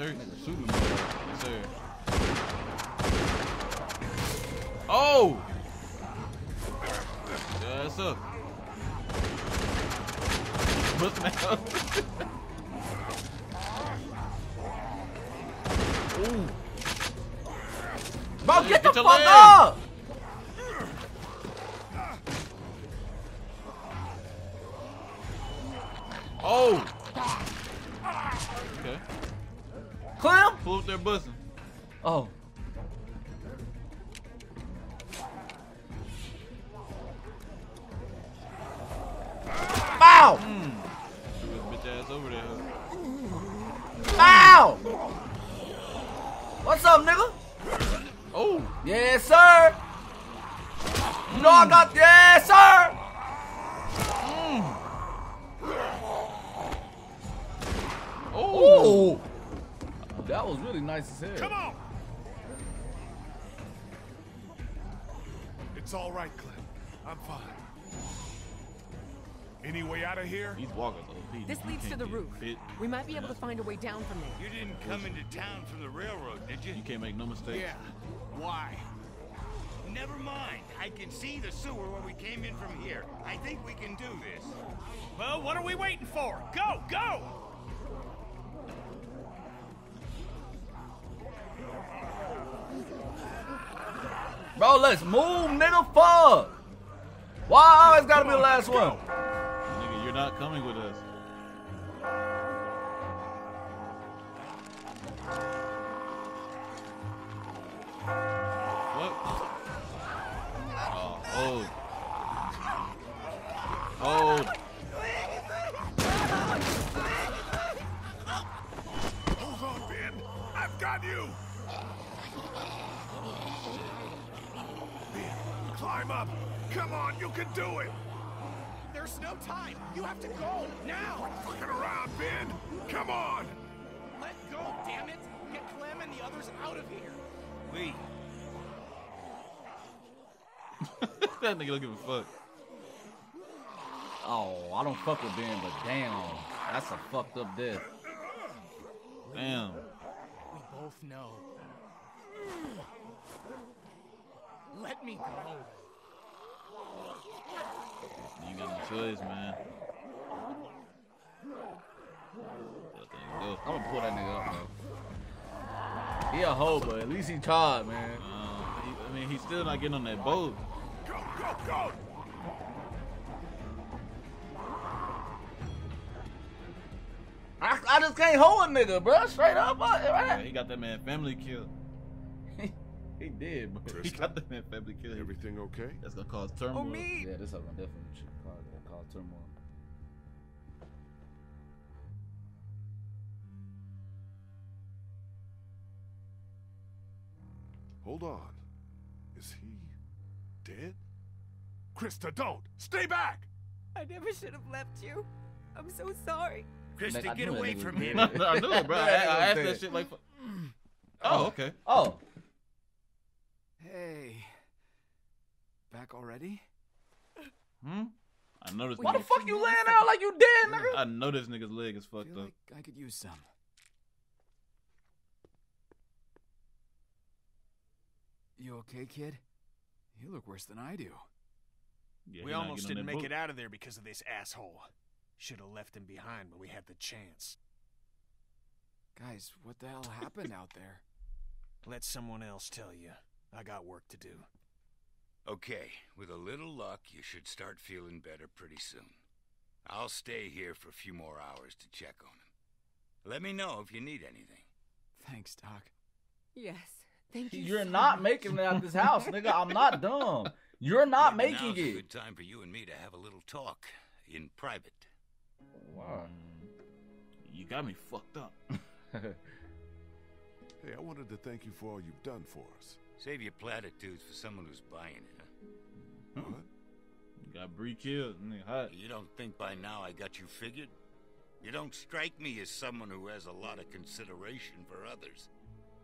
Speaker 2: Sir. Put niggas on shirt.
Speaker 3: Shoot him. Oh!
Speaker 2: Yes, sir. Oh! Up? Busting out. Ooh.
Speaker 3: Bro, get the
Speaker 2: Get your
Speaker 3: fuck
Speaker 2: leg.
Speaker 3: up!
Speaker 2: Walkers.
Speaker 10: This leads to the roof.
Speaker 2: bit.
Speaker 10: We might be able to find a way down from there.
Speaker 4: You didn't come into town from the railroad, did you?
Speaker 2: You can't make no mistake.
Speaker 8: Yeah. Why?
Speaker 4: Never mind. I can see the sewer where we came in from here. I think we can do this.
Speaker 8: Well, what are we waiting for? Go, go!
Speaker 3: Bro, let's move, nigga. Fuck. Why I always gotta be the last one?
Speaker 2: Nigga, you're not coming with us. Hold. Hold.
Speaker 8: Hold on, Ben. I've got you. Ben, climb up. Come on, you can do it. There's no time. You have to go now. Quit fucking around, Ben. Come on. Let go, damn it. Get Clem and the others out of here.
Speaker 4: We.
Speaker 2: that nigga don't give a fuck.
Speaker 3: Oh, I don't fuck with Ben, but damn, that's a fucked up death.
Speaker 2: Damn.
Speaker 5: We both know. Let me go.
Speaker 2: You ain't got no choice, man. Let that thing go.
Speaker 3: I'm gonna pull that nigga up, bro. He a hoe, but at least he tried, man.
Speaker 2: Uh, he, I mean, he's still not getting on that boat.
Speaker 8: Go, go, go.
Speaker 3: I, I just can't hold a nigga, bro. Straight up, uh,
Speaker 2: Yeah, he got that man family killed.
Speaker 3: He did, bro.
Speaker 2: He got that man family killed.
Speaker 1: Everything okay?
Speaker 2: That's gonna cause turmoil.
Speaker 3: Oh Yeah, this is gonna definitely cause, cause turmoil.
Speaker 1: Hold on. Is he dead?
Speaker 8: Christa, don't. Stay back.
Speaker 10: I never should have left you. I'm so sorry.
Speaker 4: Christa,
Speaker 3: I
Speaker 4: get away from
Speaker 3: was
Speaker 4: him.
Speaker 3: dead.
Speaker 2: I knew it, bro. I, I asked that shit like. fu- Oh, okay.
Speaker 3: Oh,
Speaker 13: Hey. Back already?
Speaker 2: Hmm. I noticed.
Speaker 3: why the fuck you laying out like you dead, nigga?
Speaker 2: I know this nigga's leg is fucked
Speaker 13: Feel
Speaker 2: up.
Speaker 13: like I could use some. You okay, kid? You look worse than I do.
Speaker 2: Yeah,
Speaker 8: we almost didn't make
Speaker 2: boat.
Speaker 8: it out of there because of this asshole. Should have left him behind when we had the chance.
Speaker 13: Guys, what the hell happened out there?
Speaker 8: Let someone else tell you. I got work to do.
Speaker 4: Okay, with a little luck, you should start feeling better pretty soon. I'll stay here for a few more hours to check on him. Let me know if you need anything.
Speaker 13: Thanks, Doc.
Speaker 10: Yes. Thank you.
Speaker 3: You're
Speaker 10: so
Speaker 3: not
Speaker 10: much.
Speaker 3: making it out of this house, nigga. I'm not dumb. You're not
Speaker 4: Maybe
Speaker 3: making
Speaker 4: now's a good time for you and me to have a little talk in private.
Speaker 3: Wow.
Speaker 2: You got me fucked up.
Speaker 1: Hey, I wanted to thank you for all you've done for us.
Speaker 4: Save your platitudes for someone who's buying it. Huh?
Speaker 1: What? Hmm.
Speaker 2: You got Brie killed. Nigga hot.
Speaker 4: You don't think by now I got you figured? You don't strike me as someone who has a lot of consideration for others.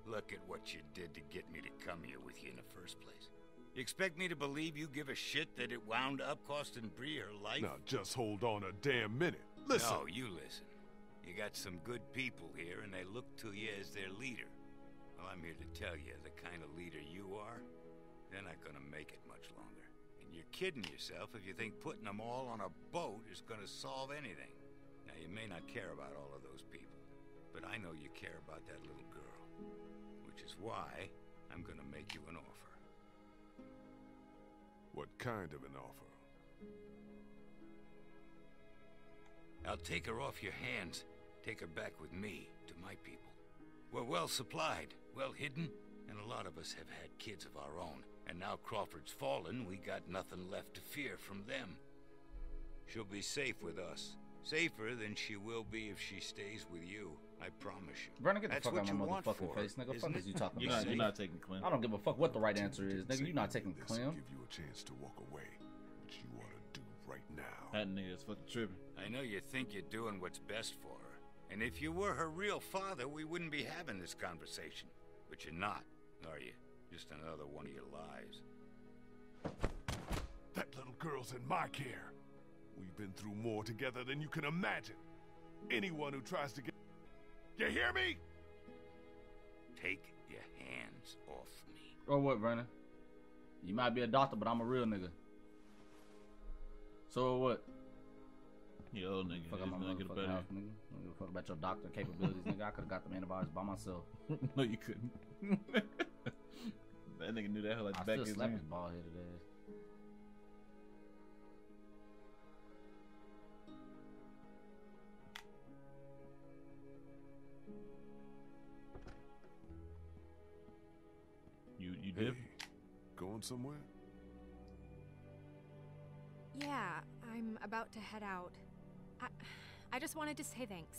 Speaker 4: Look at what you did to get me to come here with you in the first place. You expect me to believe you give a shit that it wound up costing Brie her life?
Speaker 1: Now, just hold on a damn minute. Listen.
Speaker 4: No, you listen. You got some good people here, and they look to you as their leader. Well, I'm here to tell you, the kind of leader you are, they're not gonna make it much longer. And you're kidding yourself if you think putting them all on a boat is gonna solve anything. Now, you may not care about all of those people, but I know you care about that little girl. Which is why I'm gonna make you an offer.
Speaker 1: What kind of an offer?
Speaker 4: I'll take her off your hands. Take her back with me to my people. We're well supplied, well hidden, and a lot of us have had kids of our own. And now Crawford's fallen, we got nothing left to fear from them. She'll be safe with us. Safer than she will be if she stays with you. I promise you.
Speaker 3: Brandon, get the
Speaker 4: That's
Speaker 3: fuck
Speaker 4: what
Speaker 3: out of my motherfucking face,
Speaker 4: her,
Speaker 3: nigga.
Speaker 4: isn't
Speaker 3: Fuck
Speaker 4: it?
Speaker 3: is you talking
Speaker 2: You're
Speaker 3: about?
Speaker 2: not, you're not taking Clem.
Speaker 3: I don't give a fuck what the right answer is, nigga. You're not taking
Speaker 1: of this
Speaker 3: Clem.
Speaker 1: Give you a chance to walk away, which you ought to do right now.
Speaker 2: That nigga is fucking tripping.
Speaker 4: I know you think you're doing what's best for her. And if you were her real father, we wouldn't be having this conversation. But you're not, are you? Just another one of your lies.
Speaker 8: That little girl's in my care.
Speaker 1: We've been through more together than you can imagine. Anyone who tries to get... You hear me?
Speaker 4: Take your hands off me.
Speaker 3: Or what, Vernon? You might be a doctor, but I'm a real nigga. So what?
Speaker 2: Yo, nigga,
Speaker 3: Fuck
Speaker 2: it's
Speaker 3: up my
Speaker 2: gonna get
Speaker 3: motherfucking
Speaker 2: better.
Speaker 3: house, nigga. I don't give a fuck about your doctor capabilities, nigga. I could have got the antibiotics by myself.
Speaker 2: no, you couldn't. that nigga knew that like the
Speaker 3: I
Speaker 2: back
Speaker 3: still
Speaker 2: of his
Speaker 3: slapped
Speaker 2: hand.
Speaker 3: his bald headed ass.
Speaker 1: Hey, going somewhere?
Speaker 7: Yeah, I'm about to head out. I, I just wanted to say thanks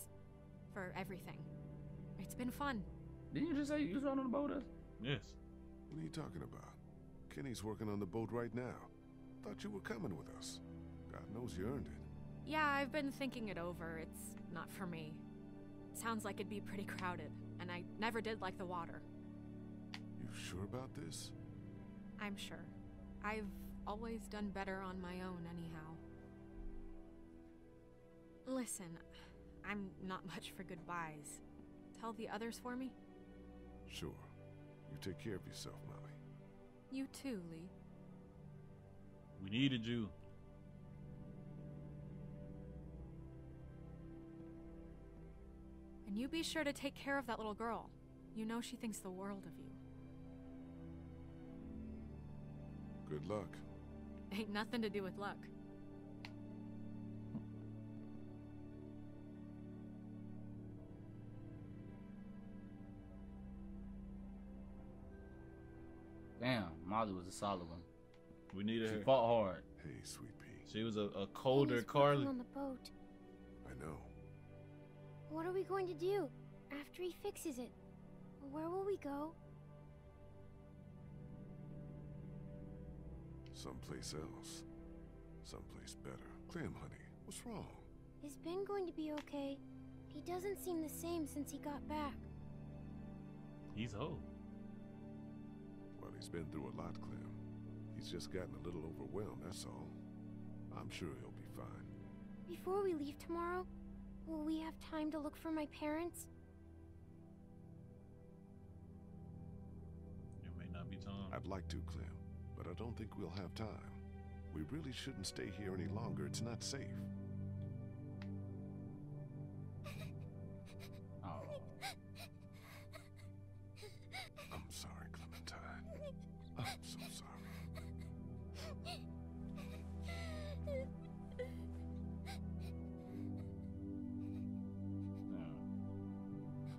Speaker 7: for everything. It's been fun.
Speaker 3: Didn't you just say you was running on the boat? us?
Speaker 2: Yes.
Speaker 1: What are you talking about? Kenny's working on the boat right now. Thought you were coming with us. God knows you earned it.
Speaker 7: Yeah, I've been thinking it over. It's not for me. Sounds like it'd be pretty crowded, and I never did like the water.
Speaker 1: You sure about this?
Speaker 7: I'm sure. I've always done better on my own, anyhow. Listen, I'm not much for goodbyes. Tell the others for me?
Speaker 1: Sure. You take care of yourself, Molly.
Speaker 7: You too, Lee.
Speaker 2: We needed you.
Speaker 7: And you be sure to take care of that little girl. You know she thinks the world of you.
Speaker 1: Good luck.
Speaker 7: Ain't nothing to do with luck.
Speaker 3: Damn, Molly was a solid one.
Speaker 2: We needed
Speaker 3: She
Speaker 2: her.
Speaker 3: fought hard.
Speaker 1: Hey, sweet pea.
Speaker 2: She was a, a colder
Speaker 9: Kenny's working
Speaker 2: Carly.
Speaker 9: on the boat.
Speaker 1: I know.
Speaker 9: What are we going to do after he fixes it? Where will we go?
Speaker 1: Someplace else. Someplace better. Clem, honey, what's wrong?
Speaker 9: Is Ben going to be okay? He doesn't seem the same since he got back.
Speaker 2: He's old.
Speaker 1: Well, he's been through a lot, Clem. He's just gotten a little overwhelmed, that's all. I'm sure he'll be fine.
Speaker 9: Before we leave tomorrow, will we have time to look for my parents?
Speaker 2: There may not be time.
Speaker 1: I'd like to, Clem, but I don't think we'll have time. We really shouldn't stay here any longer. It's not safe.
Speaker 3: Oh.
Speaker 1: I'm sorry, Clementine. I'm so sorry.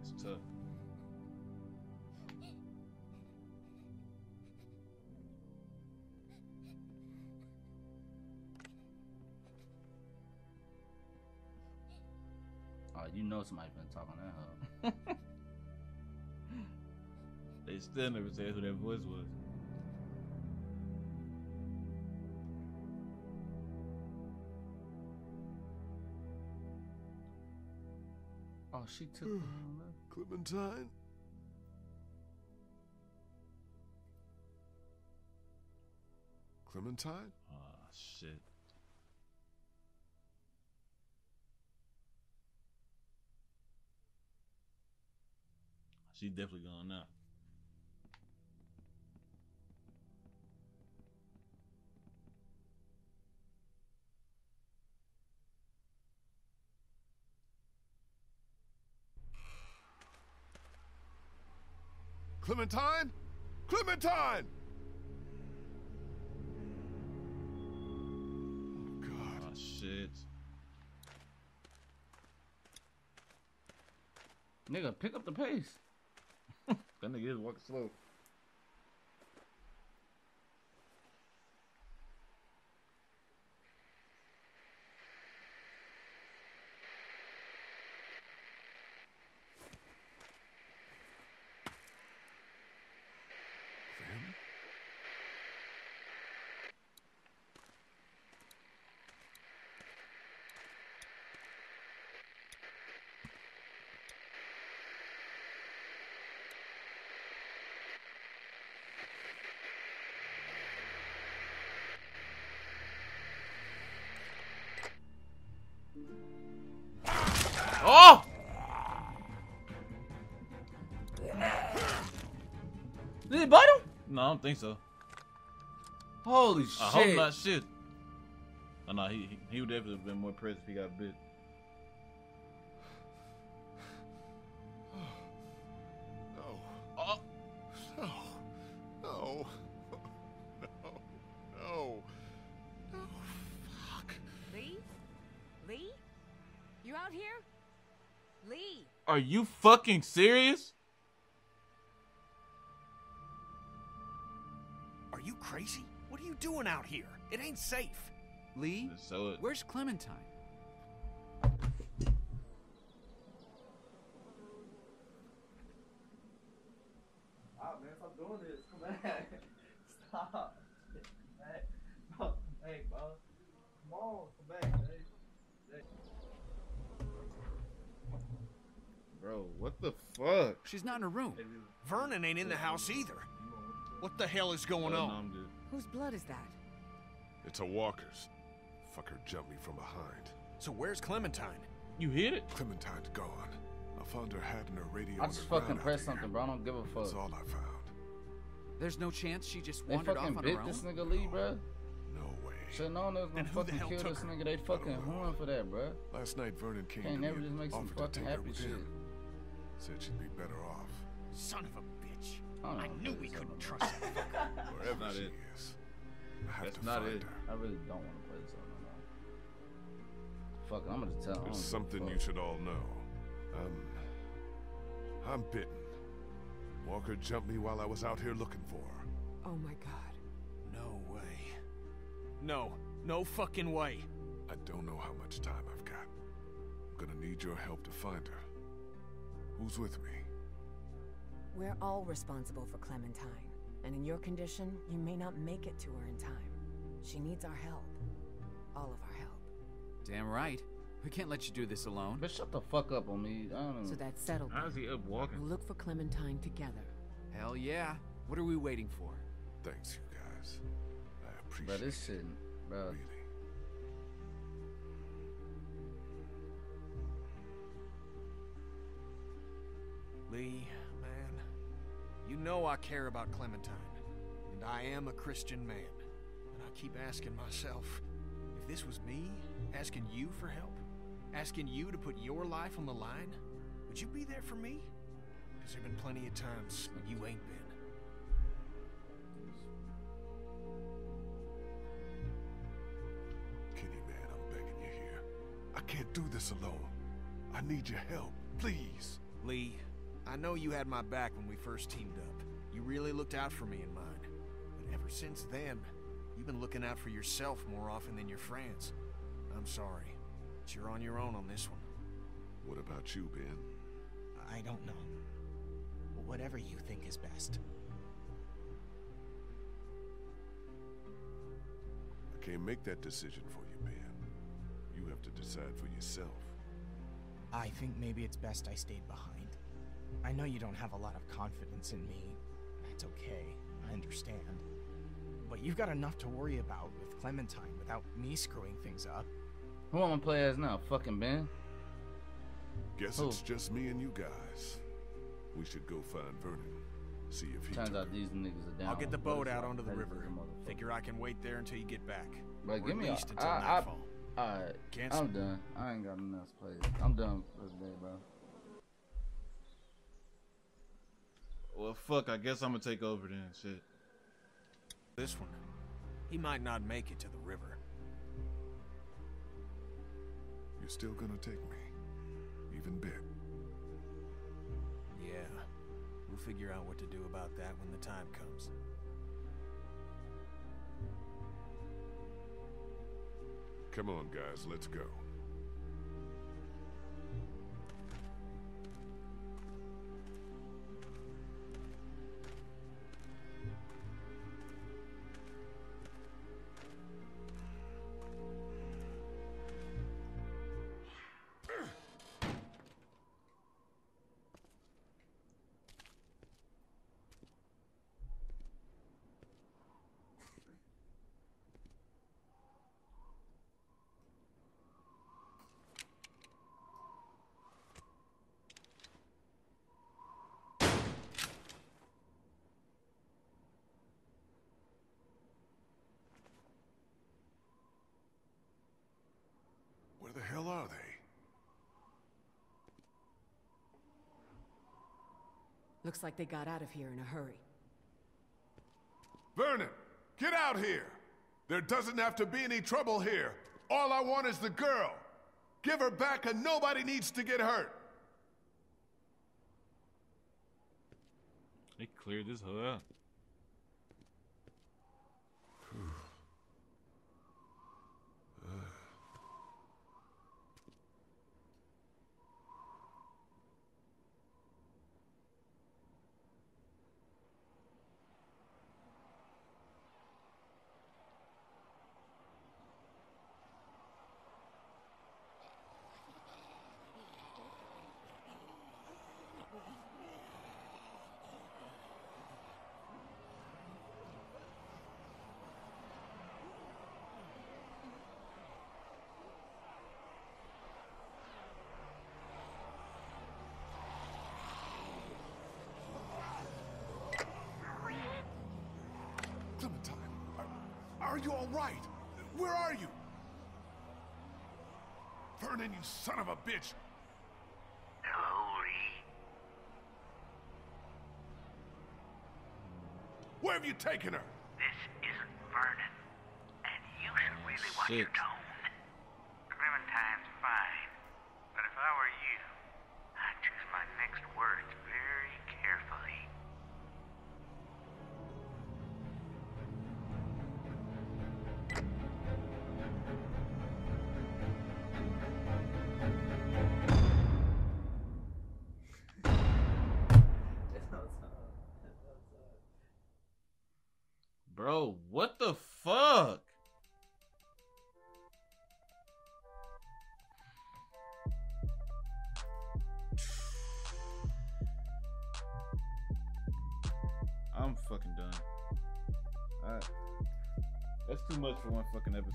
Speaker 2: It's tough.
Speaker 3: You know somebody been talking that huh?
Speaker 2: They still never said who that voice was.
Speaker 3: Oh, she took.
Speaker 1: Clementine? Clementine?
Speaker 2: Ah, shit. She definitely gone now.
Speaker 1: Clementine? Clementine! Oh, God.
Speaker 2: Ah, shit.
Speaker 3: Nigga, pick up the pace.
Speaker 2: That nigga is walk slow. No, I don't think so.
Speaker 3: Holy
Speaker 2: I
Speaker 3: shit.
Speaker 2: hope not shit. Oh, no, he, he, he would definitely have been more pressed if he got bit.
Speaker 1: No.
Speaker 2: Oh.
Speaker 1: No. No. No. No. Fuck.
Speaker 10: Lee? Lee? You out here? Lee?
Speaker 2: Are you fucking serious?
Speaker 5: Here? It ain't safe.
Speaker 13: Lee?
Speaker 2: So it.
Speaker 13: Where's Clementine?
Speaker 3: Stop, man. Stop doing this. Come back. Stop. Hey, bro. Hey, bro. Come on. Come back, hey.
Speaker 2: Bro, what the fuck?
Speaker 13: She's not in her room.
Speaker 5: Vernon ain't in the house either. What the hell is going on?
Speaker 10: Whose blood is that?
Speaker 1: It's a walker's. Fucker jumped me from behind.
Speaker 5: So where's Clementine?
Speaker 2: You hit it?
Speaker 1: Clementine's gone. I found her hat and her radio
Speaker 3: I just fucking
Speaker 1: ground
Speaker 3: pressed something, bro. I don't give a fuck.
Speaker 1: That's all I found.
Speaker 13: There's no chance she just
Speaker 3: They
Speaker 13: wandered
Speaker 3: fucking
Speaker 13: off on
Speaker 3: bit
Speaker 13: her own?
Speaker 3: this nigga Lee, bro.
Speaker 1: No way.
Speaker 3: Should known they was gonna
Speaker 5: Then who the
Speaker 3: fucking
Speaker 5: hell
Speaker 3: kill
Speaker 5: took
Speaker 3: this nigga. They fucking horn for that, bro.
Speaker 1: Last night Vernon came
Speaker 3: Can't
Speaker 1: to
Speaker 3: never just make some
Speaker 1: offered to
Speaker 3: fucking
Speaker 1: take her
Speaker 3: happy
Speaker 1: with
Speaker 3: shit.
Speaker 1: him. Said she'd be better off.
Speaker 5: Son of a bitch.
Speaker 3: I
Speaker 5: I knew we couldn't trust that fucker.
Speaker 1: Wherever
Speaker 2: not
Speaker 1: she
Speaker 2: it.
Speaker 1: is. I have
Speaker 2: That's
Speaker 1: to
Speaker 2: not
Speaker 1: find
Speaker 2: it.
Speaker 1: her.
Speaker 3: I really don't want to play this song no more. Fuck it, I'm gonna tell him.
Speaker 1: There's something you should all know. I'm. I'm bitten. Walker jumped me while I was out here looking for her.
Speaker 10: Oh my god.
Speaker 5: No way. No. No fucking way.
Speaker 1: I don't know how much time I've got. I'm gonna need your help to find her. Who's with me?
Speaker 10: We're all responsible for Clementine. And in your condition, you may not make it to her in time. She needs our help. All of our help.
Speaker 13: Damn right. We can't let you do this alone.
Speaker 3: But shut the fuck up on me. I don't know.
Speaker 10: So that's settled.
Speaker 2: How's he up walking?
Speaker 10: We'll look for Clementine together.
Speaker 13: Hell yeah. What are we waiting for?
Speaker 1: Thanks, you guys. I appreciate
Speaker 3: Bro, this shit, bro.
Speaker 1: it. Really.
Speaker 5: Lee, man, you know I care about Clementine. And I am a Christian man. And I keep asking myself, if this was me, asking you for help, asking you to put your life on the line, would you be there for me? Because there have been plenty of times when you ain't been.
Speaker 1: Kenny, man, I'm begging you here. I can't do this alone. I need your help, please.
Speaker 5: Lee, I know you had my back when we first teamed up. You really looked out for me and mine. But ever since then, you've been looking out for yourself more often than your friends. I'm sorry, but you're on your own on this one.
Speaker 1: What about you, Ben?
Speaker 8: I don't know. Whatever you think is best.
Speaker 1: I can't make that decision for you, Ben. You have to decide for yourself.
Speaker 8: I think maybe it's best I stayed behind. I know you don't have a lot of confidence in me. That's okay. I understand. But you've got enough to worry about with Clementine without me screwing things up.
Speaker 3: Who am I play as now? Fucking Ben?
Speaker 1: Guess
Speaker 3: Who?
Speaker 1: it's just me and you guys. We should go find Vernon. See if he
Speaker 3: Turns
Speaker 1: took
Speaker 3: out these niggas are down.
Speaker 5: I'll get the boat out onto the river.
Speaker 3: as a motherfucker.
Speaker 5: Figure I can wait there until you get back.
Speaker 3: But
Speaker 5: or
Speaker 3: give
Speaker 5: at
Speaker 3: me a.
Speaker 5: least until
Speaker 3: I, I,
Speaker 5: nightfall.
Speaker 3: Alright,
Speaker 5: Can't
Speaker 3: I'm done. I ain't got nothing else to play. I'm done for the day, bro.
Speaker 2: Well, fuck. I guess I'm gonna take over then. Shit.
Speaker 5: This one, he might not make it to the river.
Speaker 1: You're still gonna take me. Even bit.
Speaker 5: Yeah, we'll figure out what to do about that when the time comes.
Speaker 1: Come on, guys, let's go.
Speaker 6: Looks like they got out of here in a hurry.
Speaker 1: Vernon, get out here! There doesn't have to be any trouble here. All I want is the girl. Give her back and nobody needs to get hurt.
Speaker 2: They cleared this hood out.
Speaker 1: Clementine, are, are you all right? Where are you? Vernon, you son of a bitch!
Speaker 4: Hello, Lee.
Speaker 1: Where have you taken her?
Speaker 4: This isn't Vernon. And you should really watch your
Speaker 2: Shit.
Speaker 4: tone.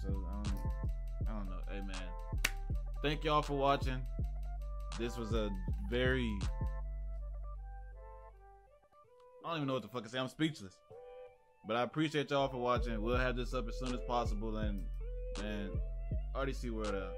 Speaker 2: Episode. I don't, I don't know. Hey man, thank y'all for watching. This was a very, I don't even know what the fuck to say. I'm speechless. But I appreciate y'all for watching. We'll have this up as soon as possible. And man, already see where the